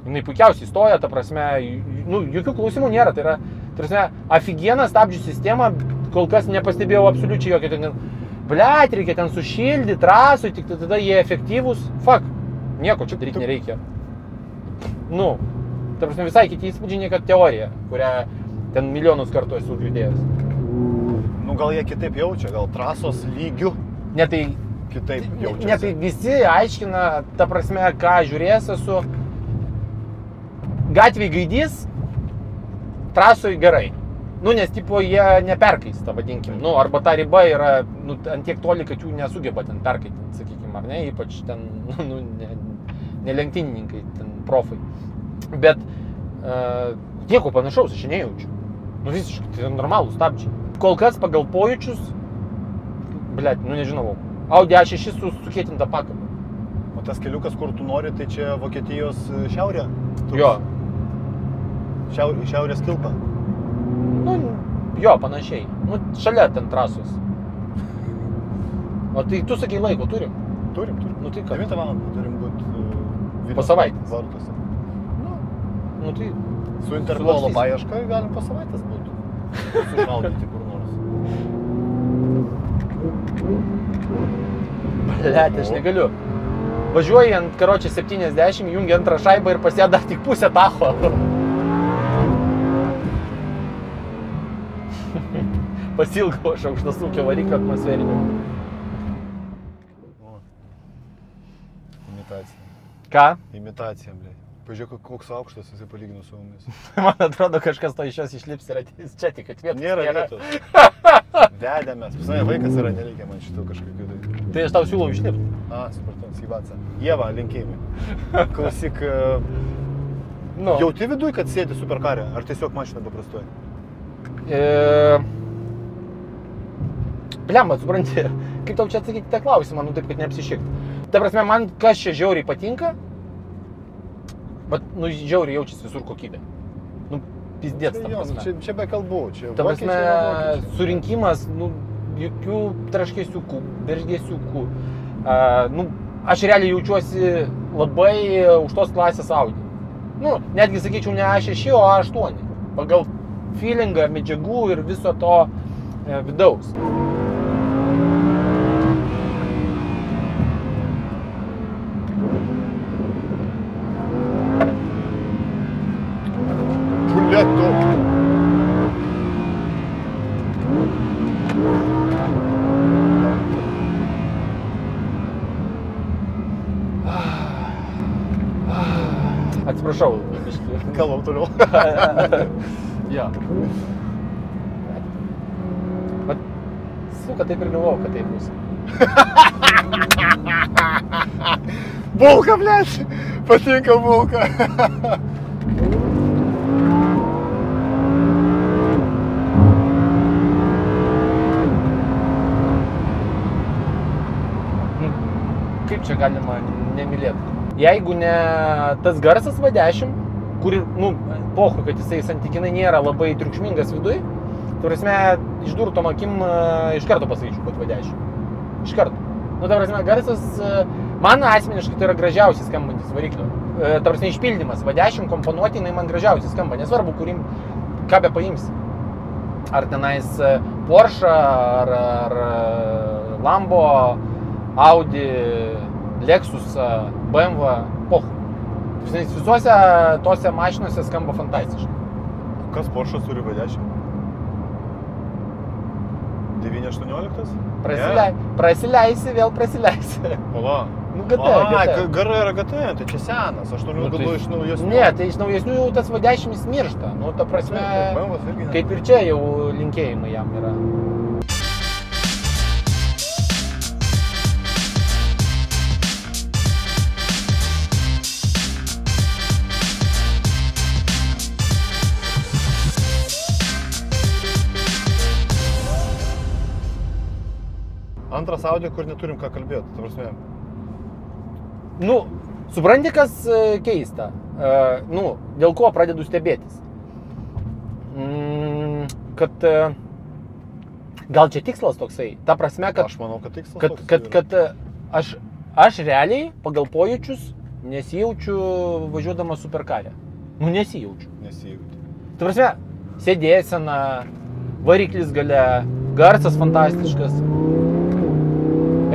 Jis puikiausiai stoja, ta prasme, nu, jokių klausimų nėra. Tai yra, ta prasme, aфиgiena stabdžių sistema, kol kas nepastebėjau absoliučiai jokio ten, blėt, reikia ten sušildyti, trasui, tik tada jie efektyvūs. Fak, nieko čia daryti nereikia. Nu, ta prasme, visai kiti įspūdžiai, nei kad teorija, kurią ten milijonus kartų esu girdėjęs. Nu, gal jie kitaip jaučia, gal trasos lygių Ne tai, kitaip jaučia. ne tai visi aiškina, ta prasme, ką žiūrės esu. Gatvėje gaidys, trasui gerai. Nu, nes tipo jie neperkaista, vadinkim. Nu, arba ta riba yra nu, ant tiek toli, kad jų nesugeba ten perkaitinti, sakykim, ar ne, ypač ten, nu, ne, ne lenktynininkai, ten profai. Bet uh, nieko panašaus aš nejaučiu. Nu visiškai, tai normalų stabdžiai. Kol kas pagal pojūčius, blėt, nu nežinau, Audi A6 su sukėtinta pakaba. O tas keliukas, kur tu nori, tai čia Vokietijos e, šiaurė? Toks Jo, Šiaur, šiaurės kilpa. nu, jo, panašiai. Nu, šalia ten trasos. O tai tu sakai laiko turim? Turim, turim. Nu tai ką? 9 valandą turim būti Po savaitės. Vartuose. Nu, Nu tai, su Interpolo paieška galim po savaitės būtų. Sušaudyti kur nors. blėt, aš negaliu. Važiuoji ant karočią 70, jungi antrą šaibą ir pas ją dar tik pusę tacho. Pasilgau aš aukštas ūkio variklio atmosferinio. Imitacija. Ką? Imitacija, blė. Pažiūrėk, koks aukštas jisai palyginus su mumis. Man atrodo, kažkas to iš jos išlips ir ateis čia tik atvietas. Nėra vietos. Vedėmės. Pas mane vaikas yra, nereikia man šito kažkokiu tai. Tai aš tau siūlau išlipti. A, supratau, Sivaca. Jėva, linkėjimai. Klausyk, e, Nu, jauti viduje, kad sėdi superkarė, ar tiesiog mašina paprastoji? E... Blemba, supranti, kaip tau čia atsakyti tą klausimą, nu taip, kad neapsišikti. Ta prasme, man kas čia žiauriai patinka, bet, nu, žiauriai jaučiasi visur kokybė. Nu, pizdėts, ta Tai jo, nu, čia, čia be kalbų, čia Ta prasme, vokiečiai. surinkimas, nu, jokių traškėsiukų, beržgėsiukų. A, nu, aš realiai jaučiuosi labai aukštos klasės Audi. Nu, netgi sakyčiau ne A6, o A8. Pagal feelingą, medžiagų ir viso to e, vidaus. Bulėtų. Atsiprašau. biškį. Kalbam toliau. jo. Bet, suka, taip ir galvojau, kad taip bus. Bulka, blėt. Patinka bulka. Nu, kaip čia galima nemylėti? Jeigu ne tas garsas V10, kur, nu, pohu, kad jisai santykinai nėra labai triukšmingas viduj, turėsime išdurtom akim e, iš karto pasakyčiau, kad V10. Iš karto. Nu, ta prasme, garsas, e, man asmeniškai tai yra gražiausiai skambantis variklio. E, Ta prasme, išpildymas V10 komponuoti, jinai man gražiausiai skamba, nesvarbu, kurim, ką be paimsi. Ar tenais Porsche, ar, ar Lambo, Audi, Lexus, BMW, poh. Visuose tose mašinose skamba fantastiškai. Kas Porsche turi V10? 918? Prasilei, prasileisi, vėl prasileisi. Pala. Nu, GT, A, GT. gara yra GT, tai čia senas. Aš noriu Nu, tai- galvoju iš naujesnių. Ne, tai iš naujesnių jau tas V10 jis miršta. Nu, ta prasme, irgi ne. kaip ir čia jau linkėjimai jam yra. Antras audio, kur neturim ką kalbėti. Ta prasme, Nu, supranti, kas e, keista? E, Nu, dėl ko pradedu stebėtis? Mm, Kad e, gal čia tikslas toksai? Ta prasme, kad aš manau, kad tikslas. kad, kad, kad e, aš, aš realiai pagal pojūčius nesijaučiu važiuodamas superkarę. Nu, nesijaučiu. Nesijauti. Tai prasme, sėdėsena, variklis gale, garsas fantastiškas,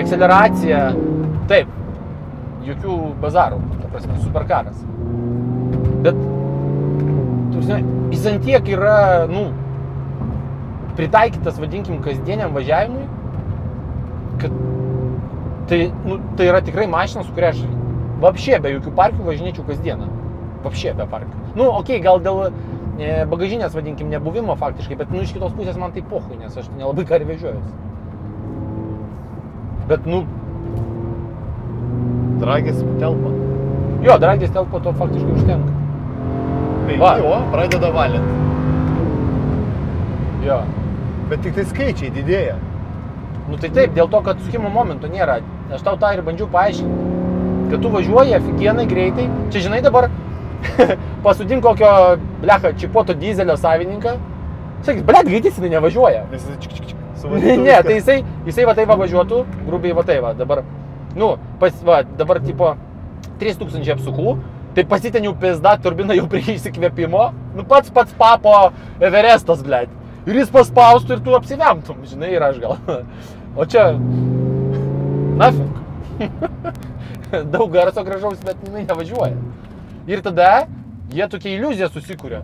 akceleracija, taip, jokių bazarų, ta prasme, superkaras. Bet, tu prasme, jis antiek yra, nu, pritaikytas, vadinkim, kasdieniam važiavimui, kad tai, nu, tai yra tikrai mašina, su kuria aš vapšė be jokių parkių važinėčiau kasdieną. Vapšė be parkių. Nu, okei, okay, gal dėl e, bagažinės, vadinkim, nebuvimo faktiškai, bet, nu, iš kitos pusės man tai pohui, nes aš nelabai ką ir vežiojuosi. Bet, nu, Dragis telpa. jo, dragės telpo to faktiškai užtenka. Tai Va. jo, pradeda valinti. Jo. Bet tik tai skaičiai didėja. Nu tai taip, dėl to, kad sukimo momento nėra. Aš tau tą ir bandžiau paaiškinti. Kad tu važiuoji aфиgenai greitai. Čia žinai dabar, pasudink kokio, blecha, čipoto dizelio savininką. Sakyk, blek, greitis jinai nevažiuoja. Nes jis čik čik čik. Ne, tai jisai, jisai va taip va važiuotų, grubiai va taip va, dabar, nu, pas, va, dabar tipo 3000 apsukų, tai pasiten jau pizda, turbina jau prie įsikvėpimo, nu pats pats papo Everestas, blėt. Ir jis paspaustų ir tu apsivemtum, žinai, ir aš gal. O čia, nafik. Daug garso gražaus, bet jinai nevažiuoja. Ir tada jie tokia iliuzija susikūrė.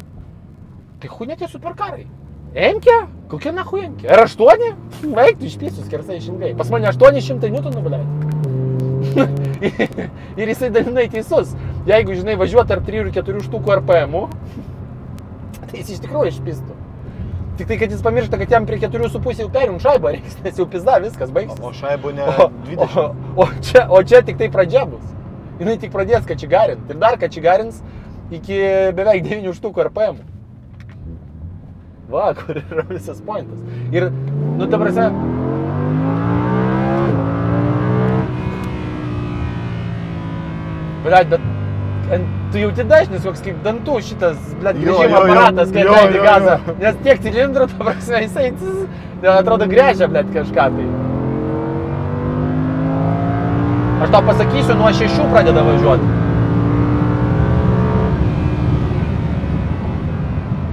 Tai hu net tie superkarai. Enkė? Kokia na huenkė? Ir 8? Veik, tu išpysius skersai išilgai. Pas mane 800 newtonų, ble. ir jisai dalinai teisus. Jeigu, žinai, važiuoja tarp 3 ir 4 štukų RPM, tai jis iš tikrųjų išpistų. Tik tai, kad jis pamiršta, kad jam prie 4,5 jau perim šaibą reiks, nes jau pizda, viskas baigsis. O šaibų ne O, 20. o, o, čia, o čia tik tai pradžia bus. Jis tik pradės kačigarint. Ir dar kačigarins iki beveik 9 štukų RPM. Va, kur yra visas pointas. Ir, nu, ta prasme. Blet, bet ant, tu jauti dažnis, koks kaip dantų šitas, blet, grįžimo aparatas, kai jo, gazą. Nes tiek cilindrų, ta prasme, jisai, ten atrodo, grėžia, blet, kažką tai. Aš tau pasakysiu, nuo šešių pradeda važiuoti.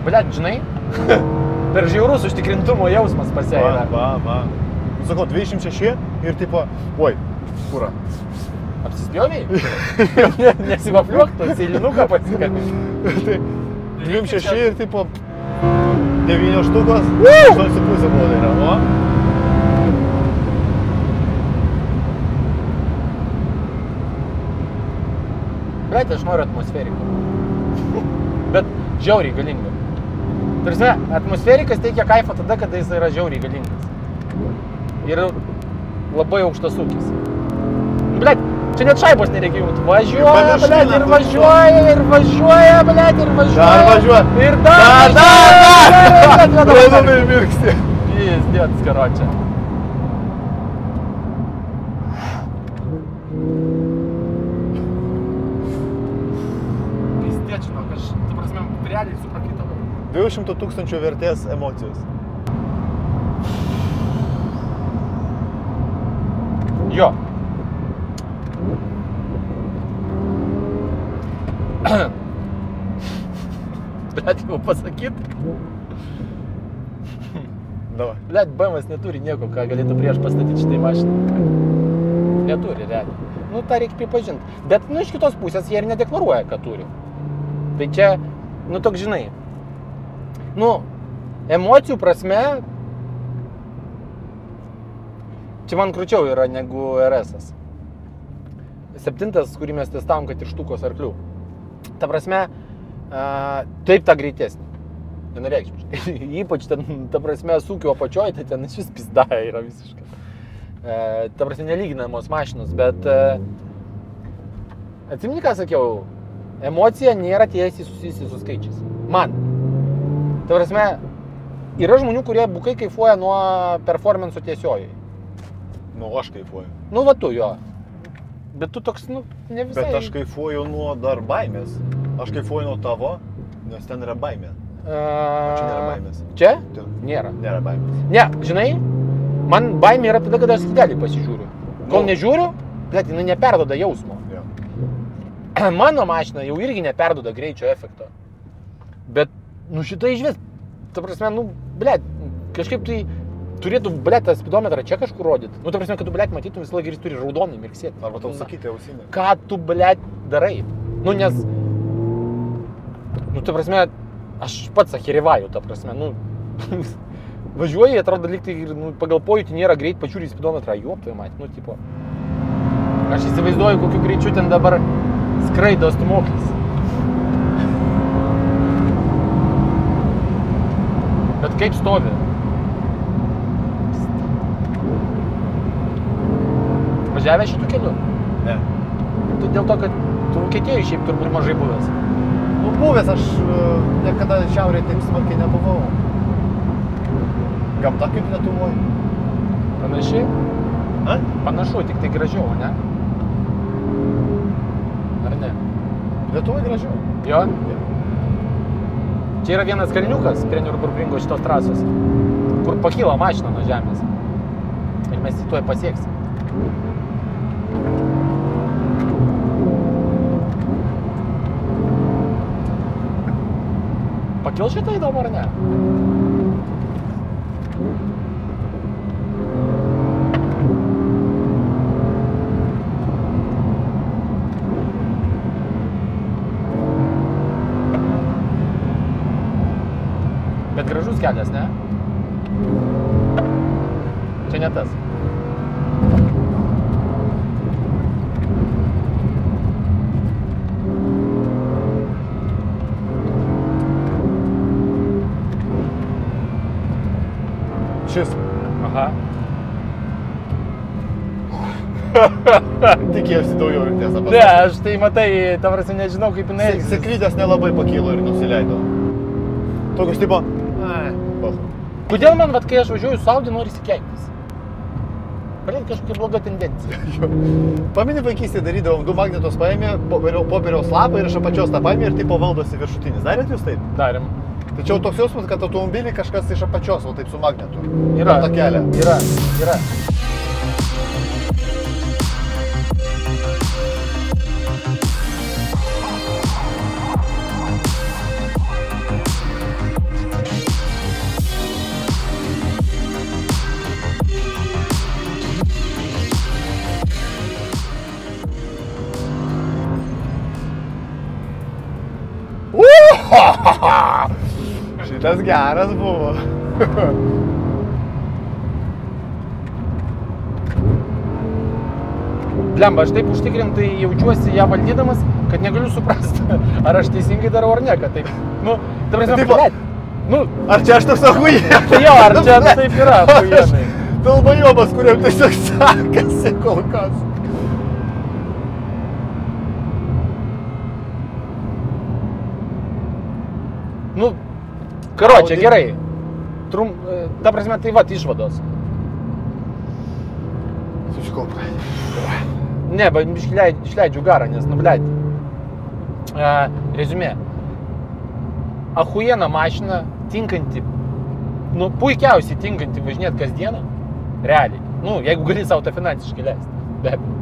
Blet, žinai, per žiaurus užtikrintumo jausmas pas ją Va, va, va. Nu, Sakau, 26 ir tipo, oi, kurą. Apsispjoviai? Nesivapliuok, tu sėlinuką pasikabinti. tai 26 ir tipo 9 štukos, 8,5 buvo yra, o? Bet aš noriu atmosferiko. Bet žiauriai galinga. Tarsi, atmosferikas teikia kaifą tada, kada jis yra žiauriai galingas. Ir labai aukštas ūkis. Blet, čia net šaibos nereikia jungti. Važiuoja, blet, ir važiuoja, ir važiuoja, blet, ir važiuoja. Dar važiuoja. Ir dar, Dar, dar, dar! važiuoja. Raudonai mirksti. Pizdėt, skaročią. Pizdėt, 500 tūkstančių vertės emocijos. Jo. Bet jau pasakyt. Davai. Let BMS neturi nieko, ką galėtų prieš pastatyti šitai mašinai. Neturi, realiai. Nu, tą reikia pripažinti. Bet, nu, iš kitos pusės jie ir nedeklaruoja, kad turi. Tai čia, nu, toks žinai, Nu, emocijų prasme, čia man krūčiau yra negu RS. -as. Septintas, kurį mes testavom, kad iš štukos arklių. Ta prasme, taip ta greitesnė. Vienareikšmiškai. Ypač ten, ta prasme, sūkio apačioje, tai ten iš vis pizda yra visiškai. Ta prasme, nelyginamos mašinos, bet atsimeni, ką sakiau, emocija nėra tiesiai susijusi su skaičiais. Man. Ta prasme, yra žmonių, kurie bukai kaifuoja nuo performance'o tiesiojoje. Nu, aš kaifuoju. Nu, va tu jo. Bet tu toks, nu, ne visai. Bet aš kaifuoju nuo dar baimės. Aš kaifuoju nuo tavo, nes ten yra baimė. Čia nėra A, baimės. Čia? Ten Nėra. nėra baimės. Ne, žinai, man baimė yra tada, kada aš skidelį pasižiūriu. Kol Nu. nežiūriu, bet jinai neperdoda jausmo. Jo. Mano mašina jau irgi neperdoda greičio efekto. Nu šitą iš vis, ta prasme, nu, blėt, kažkaip tai turėtų, blėt, tą spidometrą čia kažkur rodyti. Nu, ta prasme, kad tu, blėt, matytum visą laiką ir jis turi raudonai mirksėti. Arba tau Na, sakyti ausinė. Ką tu, blėt, darai? Nu, nes, nu, ta prasme, aš pats ahirivaju, ta prasme, nu, važiuoji, atrodo, lyg tai ir, nu, pagal pojūtį nėra greit, pačiūrį į spidometrą, juop, tai matyti, nu, tipo. Aš įsivaizduoju, kokiu greičiu ten dabar skraido stumoklis. Bet kaip stovi? Važiavę šitų kelių? Ne. Tu dėl to, kad tu Vokietijoje šiaip turbūt mažai buvęs. Nu, buvęs aš e, niekada šiaurėje taip smarkiai nebuvau. Gamta kaip Lietuvoje. Panašiai? A? Panašu, tik tai gražiau, ne? Ar ne? Lietuvoje gražiau. Jo? Čia yra vienas kalniukas prie Nürburgringo šitos trasos, kur pakyla mašina nuo žemės. Ir mes jį tuoj pasieksim. Pakil šitą įdomu ar ne? Gražus kelias, ne? Čia ne tas. Šis. Aha. Tikėjausi daugiau ir tiesą Ne, aš tai matai, ta prasme nežinau kaip jinai. elgsis. Sekrytės nelabai pakilo ir nusileido. Tokius tipo. Ai. Kodėl man, vat, kai aš važiuoju su Audi, nori įsikeiktis? Blin, kažkokia bloga tendencija. Pamini vaikystėje darydavom, du magnetus paėmė, popieriau- popieriaus lapą ir iš apačios tą paėmė ir tipo valdosi viršutinis. Darėt jūs taip? Darėm. Tačiau toks jausmas, kad automobilį kažkas iš apačios, o taip su magnetu. Yra. Per tą kelią. Yra, yra. Šitas geras buvo. Blemba, aš taip užtikrintai jaučiuosi ją valdydamas, kad negaliu suprasti, ar aš teisingai darau ar ne, kad taip. Nu, ta prasme, Taip, blet, nu, Ar čia aš toks ahujė? tai jo, ar čia taip yra, puikiai. Dalbajobas, kuriam tiesiog sekasi kol kas. Nu, karočią, Audi. gerai. Trum, ta prasme, tai va, išvados. Susikaupai. Ne, bet išleidžiu, išleidžiu garą, nes, nu, blėt. Uh, rezumė. Ahujena mašina, tinkanti, nu, puikiausiai tinkanti važinėti kasdieną. Realiai. Nu, jeigu gali savo tą finansiškai leisti. Be abejo.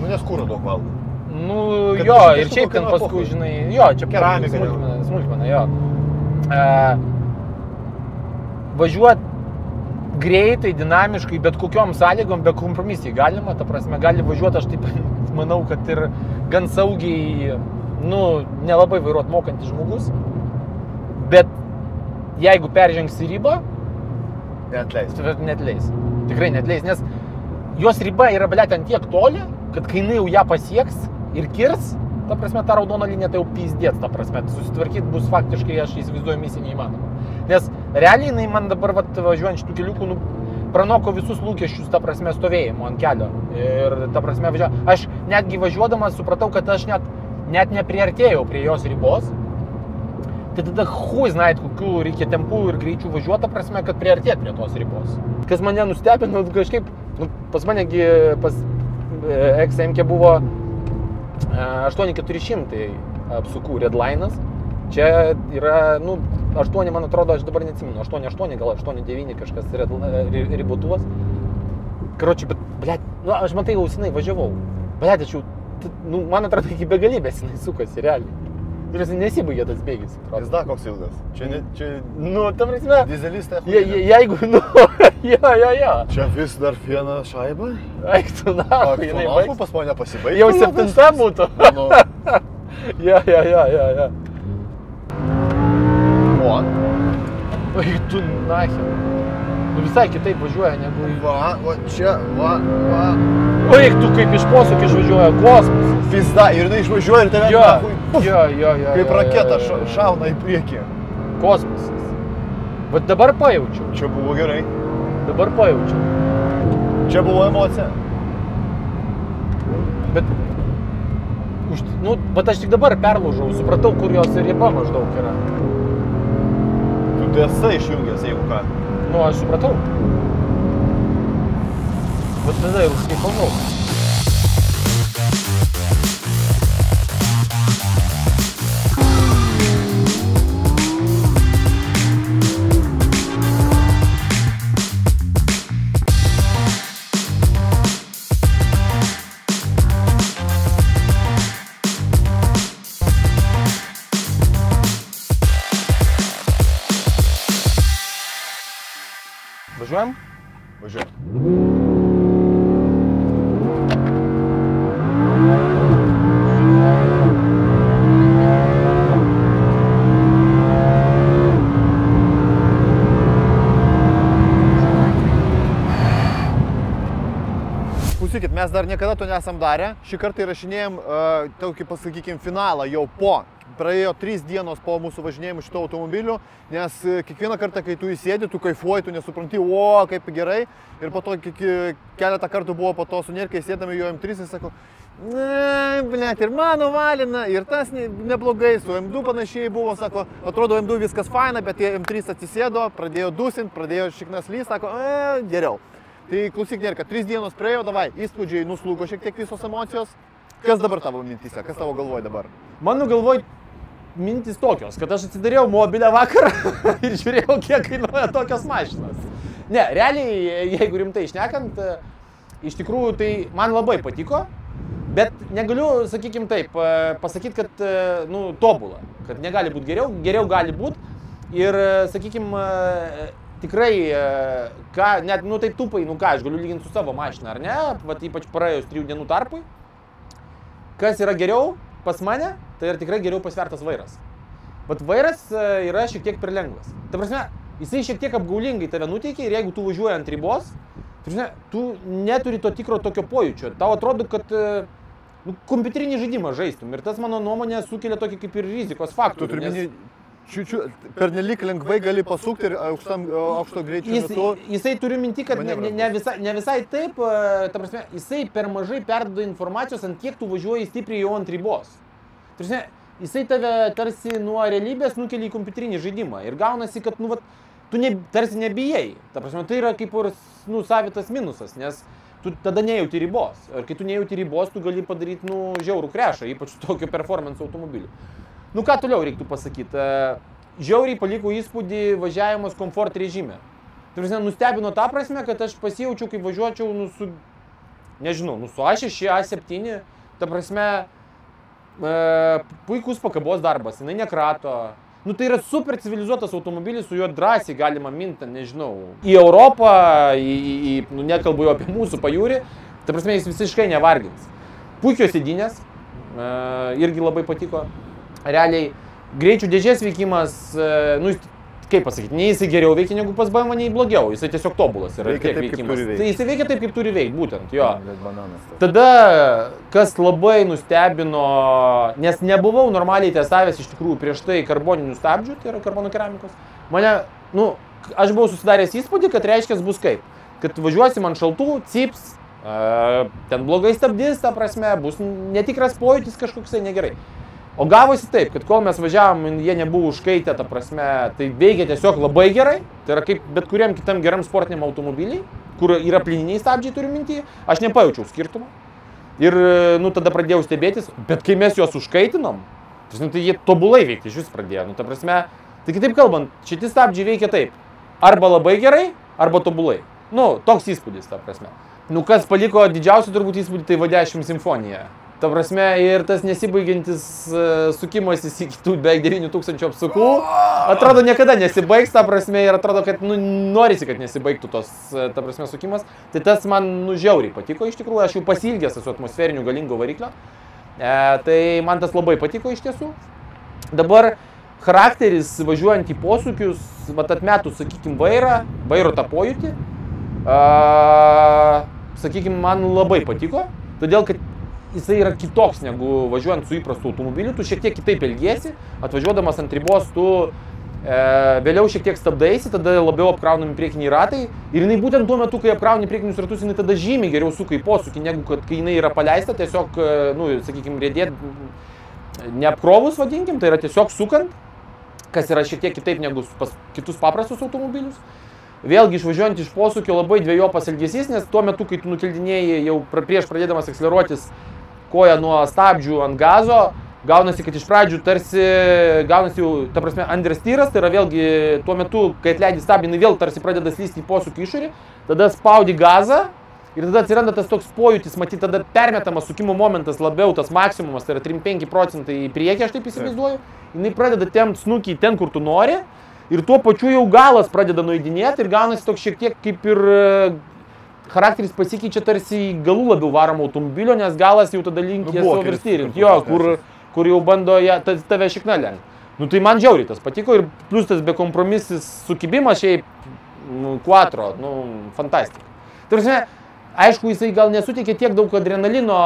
Nu, nes kūro daug valgo. Nu, Kad jo, ir šiaip ten paskui, žinai, jo, čia Keramika smulkmena, smulkmena, jo. Uh, važiuot greitai, dinamiškai, bet kokiom sąlygom, be kompromisijai galima, ta prasme, gali važiuoti, aš taip manau, kad ir gan saugiai, nu, nelabai vairuot mokantis žmogus, bet jeigu peržengsi ribą, Neatleisti. tai net leis. Tikrai net leis, nes jos riba yra, blėt, ant tiek toli, kad kai jinai jau ją pasieks ir kirs, ta prasme, ta raudona linija tai jau pizdėt, ta prasme, susitvarkyti bus faktiškai, aš įsivaizduoju, misija neįmanoma. Nes realiai jinai man dabar, vat, važiuojant šitų keliukų, nu, pranoko visus lūkesčius, ta prasme, stovėjimo ant kelio. Ir, ta prasme, važia... aš netgi važiuodamas supratau, kad aš net, net nepriartėjau prie jos ribos. Tai tada hui, znait, kokiu reikia tempų ir greičių važiuoti, prasme, kad priartėt prie tos ribos. Kas mane nustebino, kažkaip, nu, pas manegi, pas e, XMK buvo 8400 apsukų redlinas. Čia yra, nu, 8, man atrodo, aš dabar neatsimenu, 8-8, gal 8-9 kažkas red, ri- ribotuvas. Karočiui, bet, blėt, nu, aš matai, jau senai važiavau. Blėt, aš jau, t- nu, man atrodo, iki begalybės jinai sukasi, realiai. Ir jis nesibaigė tas bėgis. Jis dar koks ilgas. Čia, ne, čia Nu, ta prasme, dizelis tai je, je, jeigu, nu, jo, jo, jo. Čia vis dar viena šaiba. Eik tu, na, jinai baigs. pas mane pasibaigė. Jau septinta būtų. Nu, Jo, jo, jo, jo, jo. o, Eik tu, nahi. Nu, visai kitaip važiuoja negu... va, va čia, va, va. Eik tu, kaip iš posūkio išvažiuoja kosmosas. Pizda, ir jinai išvažiuoja ir tave Jo, puf, jo, jo, jo. kaip jo, raketa jo, ša- jo. šauna į priekį. Kosmosas. Vat dabar pajaučiau. Čia buvo gerai. Dabar pajaučiau. Čia buvo emocija. Bet... Už, nu, bet aš tik dabar perlaužau, supratau, kur jos riba maždaug yra. Tu tiesa išjungęs, jeigu ką. Nu, aš supratau. Bet tada ir užkaifonau. Važiuojam? Mes dar niekada to nesam darę. Šį kartą įrašinėjom uh, tokį, pasakykim, finalą jau po. Praėjo trys dienos po mūsų važinėjimų šito automobiliu, nes e, kiekvieną kartą, kai tu įsėdi, tu kaifuoji, tu nesupranti, o kaip gerai. Ir po to keletą kartų buvo po to su Nirkai sėdami jo M3 ir sako, ne, blėt, ir mano valina, ir tas ne- neblogai, su M2 panašiai buvo, sako, atrodo M2 viskas faina, bet tie M3 atsisėdo, pradėjo dusinti, pradėjo šiknas lys, sako, e, geriau. Tai klausyk, Nerka, trys dienos praėjo, davai, įspūdžiai nuslūgo šiek tiek visos emocijos. Kas dabar tavo mintise, kas tavo galvoje dabar? Mano galvoj mintis tokios, kad aš atsidariau mobilę vakar ir žiūrėjau, kiek kainuoja tokios mašinos. Ne, realiai, jeigu rimtai išnekant, iš tikrųjų tai man labai patiko, bet negaliu, sakykim taip, pasakyti, kad, nu, tobulą, kad negali būti geriau, geriau gali būti. Ir, sakykim, tikrai, e, ką, net, nu, taip tupai, nu ką, aš galiu lyginti su savo mašina, ar ne, Vat ypač praėjus trijų dienų tarpui. Kas yra geriau pas mane, tai yra tikrai geriau pasvertas vairas. Bet vairas e, yra šiek tiek per lengvas. Ta prasme, jisai šiek tiek apgaulingai tave nuteikia ir jeigu tu važiuoji ant ribos, ta prasme, tu neturi to tikro tokio pojūčio. Tau atrodo, kad e, nu, kompiuterinį žaidimą žaistum. Ir tas mano nuomonė sukelia tokį kaip ir rizikos Tu faktorių. turi nes- čiučiu, per nelik lengvai gali pasukti ir aukštam, aukšto greičio Jis, metu. jisai turi minti, kad ne, ne, visai, ne visai taip, e, ta prasme, jisai per mažai perduoda informacijos, ant kiek tu važiuoji stipriai jau ant ribos. Ta prasme, jisai tave tarsi nuo realybės nukelia į kompiuterinį žaidimą ir gaunasi, kad nu, vat, tu ne, tarsi nebijai. Ta prasme, tai yra kaip ir nu, savitas minusas, nes tu tada nejauti ribos. Ir kai tu nejauti ribos, tu gali padaryti nu, žiaurų krešą, ypač su tokiu performance automobiliu. Nu ką toliau reiktų pasakyti? E, Žiauriai paliko įspūdį važiavimas komfort režime. Prasme, nustebino tą prasme, kad aš pasijaučiau, kaip važiuočiau, nu, su, nežinau, nu, su A6, A7, ta prasme, e, puikus pakabos darbas, jinai nekrato. Nu, tai yra super civilizuotas automobilis, su juo drąsiai galima minti, nežinau, į Europą, į, į, į nu, nekalbu jau apie mūsų pajūrį, ta prasme, jis visiškai nevargins. Puikios sėdinės, e, irgi labai patiko. Realiai, greičių dėžės veikimas, e, nu, kaip pasakyti, nei jisai geriau veikia negu pas BMW, nei blogiau, jisai tiesiog tobulas yra. Veikia taip, kaip veikimas. veikt. Tai jisai veikia taip, kaip turi veikti, būtent, jo. Tada, kas labai nustebino, nes nebuvau normaliai testavęs iš tikrųjų prieš tai karboninių stabdžių, tai yra karbono keramikos, mane, nu, aš buvau susidaręs įspūdį, kad reiškia bus kaip, kad važiuosim ant šaltų, cips, e, ten blogai stabdys, ta prasme, bus netikras pojūtis kažkoksai negerai. O gavosi taip, kad kol mes važiavom, jie nebuvo užkaitę, ta prasme, tai veikia tiesiog labai gerai. Tai yra kaip bet kuriam kitam geram sportiniam automobiliai, kur yra plininiai stabdžiai turiu minti, aš nepajaučiau skirtumo. Ir, nu, tada pradėjau stebėtis, bet kai mes juos užkaitinom, tai, nu, tai jie tobulai veikti iš vis pradėjo. Nu, ta prasme, tai kitaip kalbant, šitie stabdžiai veikia taip. Arba labai gerai, arba tobulai. Nu, toks įspūdis, ta prasme. Nu, kas paliko didžiausią turbūt įspūdį, tai vadešim simfonija. Ta prasme, ir tas nesibaigiantis uh, sukimasis iki tų beveik 9000 apsukų, atrodo niekada nesibaigs, ta prasme, ir atrodo, kad nu, norisi, kad nesibaigtų tos, e, ta prasme, sukimas. Tai tas man nužiauriai patiko iš tikrųjų, aš jau pasilgęs esu atmosferinių galingo variklio. E, tai man tas labai patiko iš tiesų. Dabar charakteris važiuojant į posūkius, vat atmetus, sakykime, vairą, vairo tą pojūtį, sakykime, man labai patiko, todėl kad jisai yra kitoks negu važiuojant su įprastu automobiliu, tu šiek tiek kitaip elgiesi, atvažiuodamas ant ribos tu e, vėliau šiek tiek stabdaisi, tada labiau apkraunami priekiniai ratai ir jinai būtent tuo metu, kai apkrauni priekinius ratus, jinai tada žymiai geriau suka į posūkį, negu kad kai jinai yra paleista, tiesiog, e, nu, sakykime, rėdėt neapkrovus, vadinkim, tai yra tiesiog sukant, kas yra šiek tiek kitaip negu pas kitus paprastus automobilius. vėlgi išvažiuojant iš posūkio labai dviejopas elgesys, nes tuo metu, kai tu nukeldinėjai jau prieš pradėdamas akseleruotis koją nuo stabdžių ant gazo, gaunasi, kad iš pradžių tarsi gaunasi jau, ta prasme, understyras, tai yra vėlgi tuo metu, kai atleidi stabdį, jinai vėl tarsi pradeda slysti į posūkį išorį, tada spaudi gazą ir tada atsiranda tas toks pojūtis, matyt, tada permetamas sukimo momentas labiau, tas maksimumas, tai yra 3-5 procentai į priekį, aš taip įsivaizduoju, jinai pradeda tempt snukį ten, kur tu nori. Ir tuo pačiu jau galas pradeda nuėdinėti ir gaunasi toks šiek tiek kaip ir charakteris pasikeičia tarsi į galų labiau varomą automobilio, nes galas jau tada linkęs Nu, oversteering. Jo, kur, kur jau bando ją, ta, tave šikna lenkti. Nu tai man žiauriai tas patiko ir plus tas bekompromisis sukibimas šiaip, nu, quattro, nu, fantastika. Tarsi, aišku, jisai gal nesuteikia tiek daug adrenalino,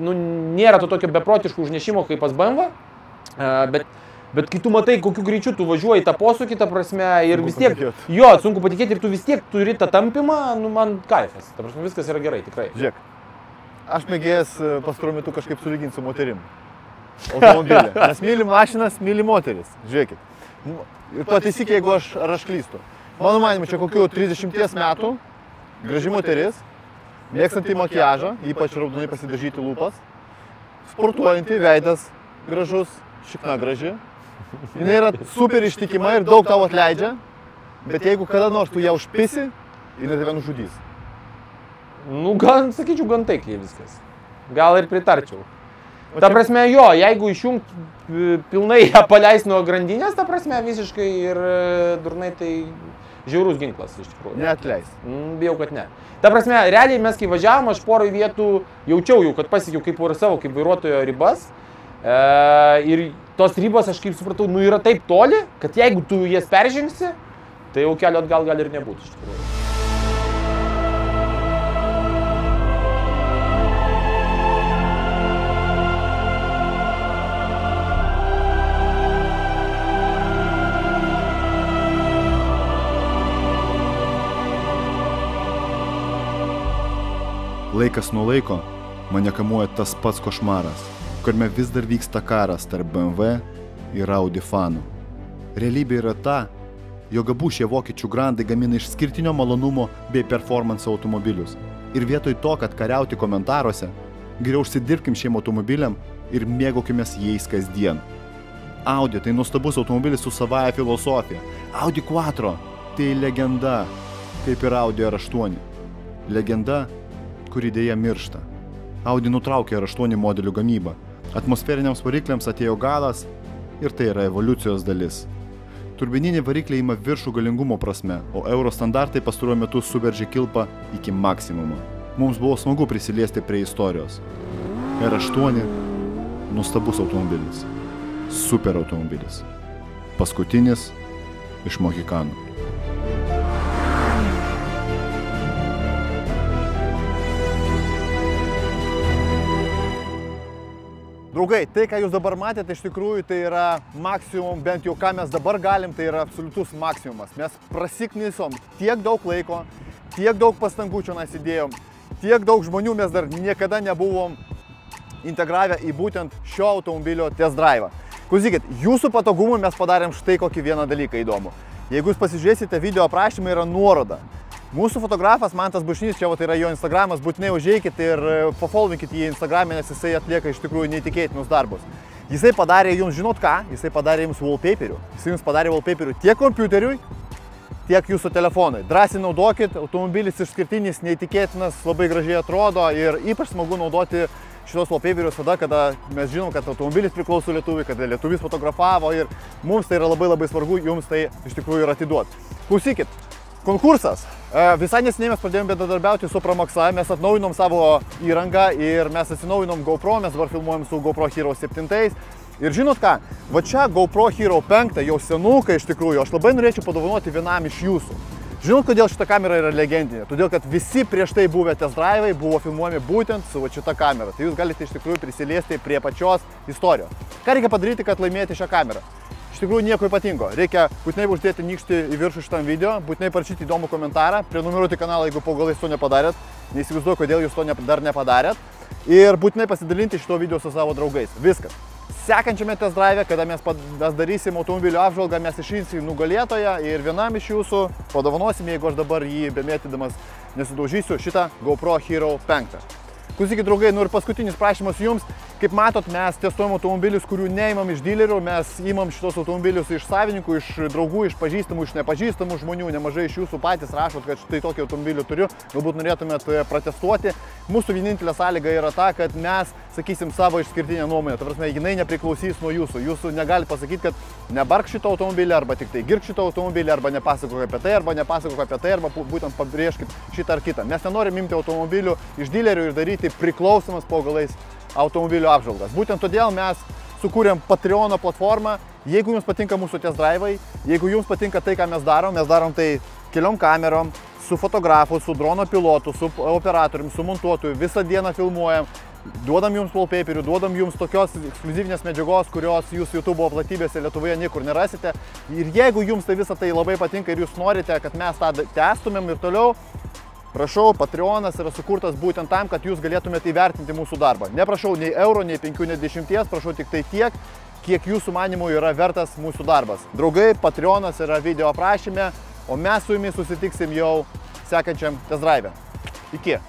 nu, nėra to tokio beprotiško užnešimo kaip pas BMW, bet, bet kai tu matai, kokiu greičiu tu važiuoji tą posūkį, ta prasme, ir Sunku vis tiek, patikėt. jo, sunku patikėti, ir tu vis tiek turi tą tampimą, nu, man kaifas, ta prasme, viskas yra gerai, tikrai. Žiūrėk, aš mėgėjęs e, pastaruoju metu kažkaip sulyginti su moterim. Automobilį. Nes myli mašinas, myli moteris. Žiūrėkit. Nu, Ir pataisyk, jeigu aš, ar aš klystu. Mano manimu, čia kokių 30 metų, graži moteris, mėgstanti makiažą, ypač raudonai pasidažyti lūpas, sportuojanti, veidas gražus, šikna graži. Jis yra super ištikima ir daug tau atleidžia, bet jeigu kada nors tu ją užpisi, jinai tave nužudys. Nu, gan, sakyčiau, gan taikliai viskas. Gal ir pritarčiau. O Ta prasme, jo, jeigu išjungt e, pilnai ją paleis nuo grandinės, ta prasme, visiškai ir e, durnai tai žiaurus ginklas iš tikrųjų. Neatleis. Mm, Bijau, kad ne. Ta prasme, realiai mes kai važiavom, aš porai vietų jaučiau jau, kad pasiekiau kaip ir savo, kaip vairuotojo ribas. E, ir tos ribos, aš kaip supratau, nu yra taip toli, kad jeigu tu jas peržengsi, tai jau kelio atgal gali ir nebūti iš tikrųjų. Laikas nuo laiko mane kamuoja tas pats košmaras, kuriame vis dar vyksta karas tarp BMW ir Audi fanų. Realybė yra ta, jog abu šie vokiečių grandai gamina išskirtinio malonumo bei performance automobilius. Ir vietoj to, kad kariauti komentaruose, geriau užsidirbkim šiem automobiliam ir mėgaukimės jais kasdien. Audi tai nuostabus automobilis su savaja filosofija. Audi Quattro tai legenda, kaip ir Audi R8. Legenda, kuri dėja miršta. Audi nutraukė R8 modelių gamybą. Atmosferiniams varikliams atėjo galas ir tai yra evoliucijos dalis. Turbininiai varikliai ima viršų galingumo prasme, o euro standartai pastaruoju metu suveržė kilpą iki maksimumo. Mums buvo smagu prisiliesti prie istorijos. R8 - nuostabus automobilis. Super automobilis. Paskutinis iš Mohikanų. Draugai, tai ką jūs dabar matėte, iš tikrųjų tai yra maksimum, bent jau ką mes dabar galim, tai yra absoliutus maksimumas. Mes prasiknysom tiek daug laiko, tiek daug pastangų čia įdėjom, tiek daug žmonių mes dar niekada nebuvom integravę į būtent šio automobilio test drive. Klausykit, jūsų patogumui mes padarėm štai kokį vieną dalyką įdomų. Jeigu jūs pasižiūrėsite video aprašymą, yra nuoroda. Mūsų fotografas Mantas Bušnys, čia va, tai yra jo Instagramas, būtinai užeikit ir e, pafolvinkit jį Instagram'e, nes jisai atlieka iš tikrųjų neįtikėtinus darbus. Jisai padarė jums, žinot ką, jisai padarė jums wallpaperių. Jisai jums padarė wallpaperių tiek kompiuteriui, tiek jūsų telefonui. Drąsiai naudokit, automobilis išskirtinis, neįtikėtinas, labai gražiai atrodo ir ypač smagu naudoti šitos wallpaperius tada, kada mes žinom, kad automobilis priklauso lietuviui, kada lietuvis fotografavo ir mums tai yra labai labai svarbu jums tai iš tikrųjų ir atiduoti. Klausykit, konkursas. E, Visai neseniai mes pradėjome bendradarbiauti su Pramaksa, mes atnaujinom savo įrangą ir mes atsinaujinom GoPro, mes dabar filmuojam su GoPro Hero 7. Ir žinot ką, va čia GoPro Hero 5 jau senukai iš tikrųjų, aš labai norėčiau padovanoti vienam iš jūsų. Žinot, kodėl šita kamera yra legendinė? Todėl, kad visi prieš tai buvę test drive'ai buvo filmuojami būtent su šita kamera. Tai jūs galite iš tikrųjų prisiliesti prie pačios istorijos. Ką reikia padaryti, kad laimėti šią kamerą? Iš tikrųjų nieko ypatingo. Reikia būtinai uždėti nykštį į viršų šitam video, būtinai parašyti įdomų komentarą, prenumeruoti kanalą, jeigu po galais to nepadarėt. Neįsivaizduoju, kodėl jūs to ne, dar nepadarėt. Ir būtinai pasidalinti šito video su savo draugais. Viskas. Sekančiame test drive, kada mes, mes darysim automobilio apžvalgą, mes išrinsim nugalėtoją ir vienam iš jūsų padovanosim, jeigu aš dabar jį bemėtydamas nesidaužysiu, šitą GoPro Hero 5. Klausykit, draugai, nu ir paskutinis prašymas jums. Kaip matot, mes testuojam automobilius, kurių neimam iš dilerių, mes imam šitos automobilius iš savininkų, iš draugų, iš pažįstamų, iš nepažįstamų žmonių. Nemažai iš jūsų patys rašot, kad štai tokį automobilį turiu, galbūt norėtumėt e, protestuoti. Mūsų vienintelė sąlyga yra ta, kad mes sakysim savo išskirtinę nuomonę. Ta prasme, jinai nepriklausys nuo jūsų. Jūsų negali pasakyti, kad nebark šito automobilį, arba tik tai girk šito automobilį, arba nepasakok apie tai, arba nepasakok apie tai, arba būtent pabrėžkit šitą ar kitą. Mes nenorim imti automobilių iš dilerių ir daryti priklausomas po galais automobilio apžvalgas. Būtent todėl mes sukūrėm Patreon platformą. Jeigu jums patinka mūsų test drive, jeigu jums patinka tai, ką mes darom, mes darom tai keliom kamerom, su fotografu, su drono pilotu, su operatoriumi, su montuotoju, visą dieną filmuojam, duodam jums wallpaperių, duodam jums tokios ekskluzyvinės medžiagos, kurios jūs YouTube platybėse Lietuvoje niekur nerasite. Ir jeigu jums tai visą tai labai patinka ir jūs norite, kad mes tą tęstumėm ir toliau, Prašau, Patreonas yra sukurtas būtent tam, kad jūs galėtumėte įvertinti mūsų darbą. Neprašau nei euro, nei penkių, nei dešimties, prašau tik tai tiek, kiek jūsų manimų yra vertas mūsų darbas. Draugai, Patreonas yra video aprašyme, o mes su jumis susitiksim jau sekančiam test drive. Iki.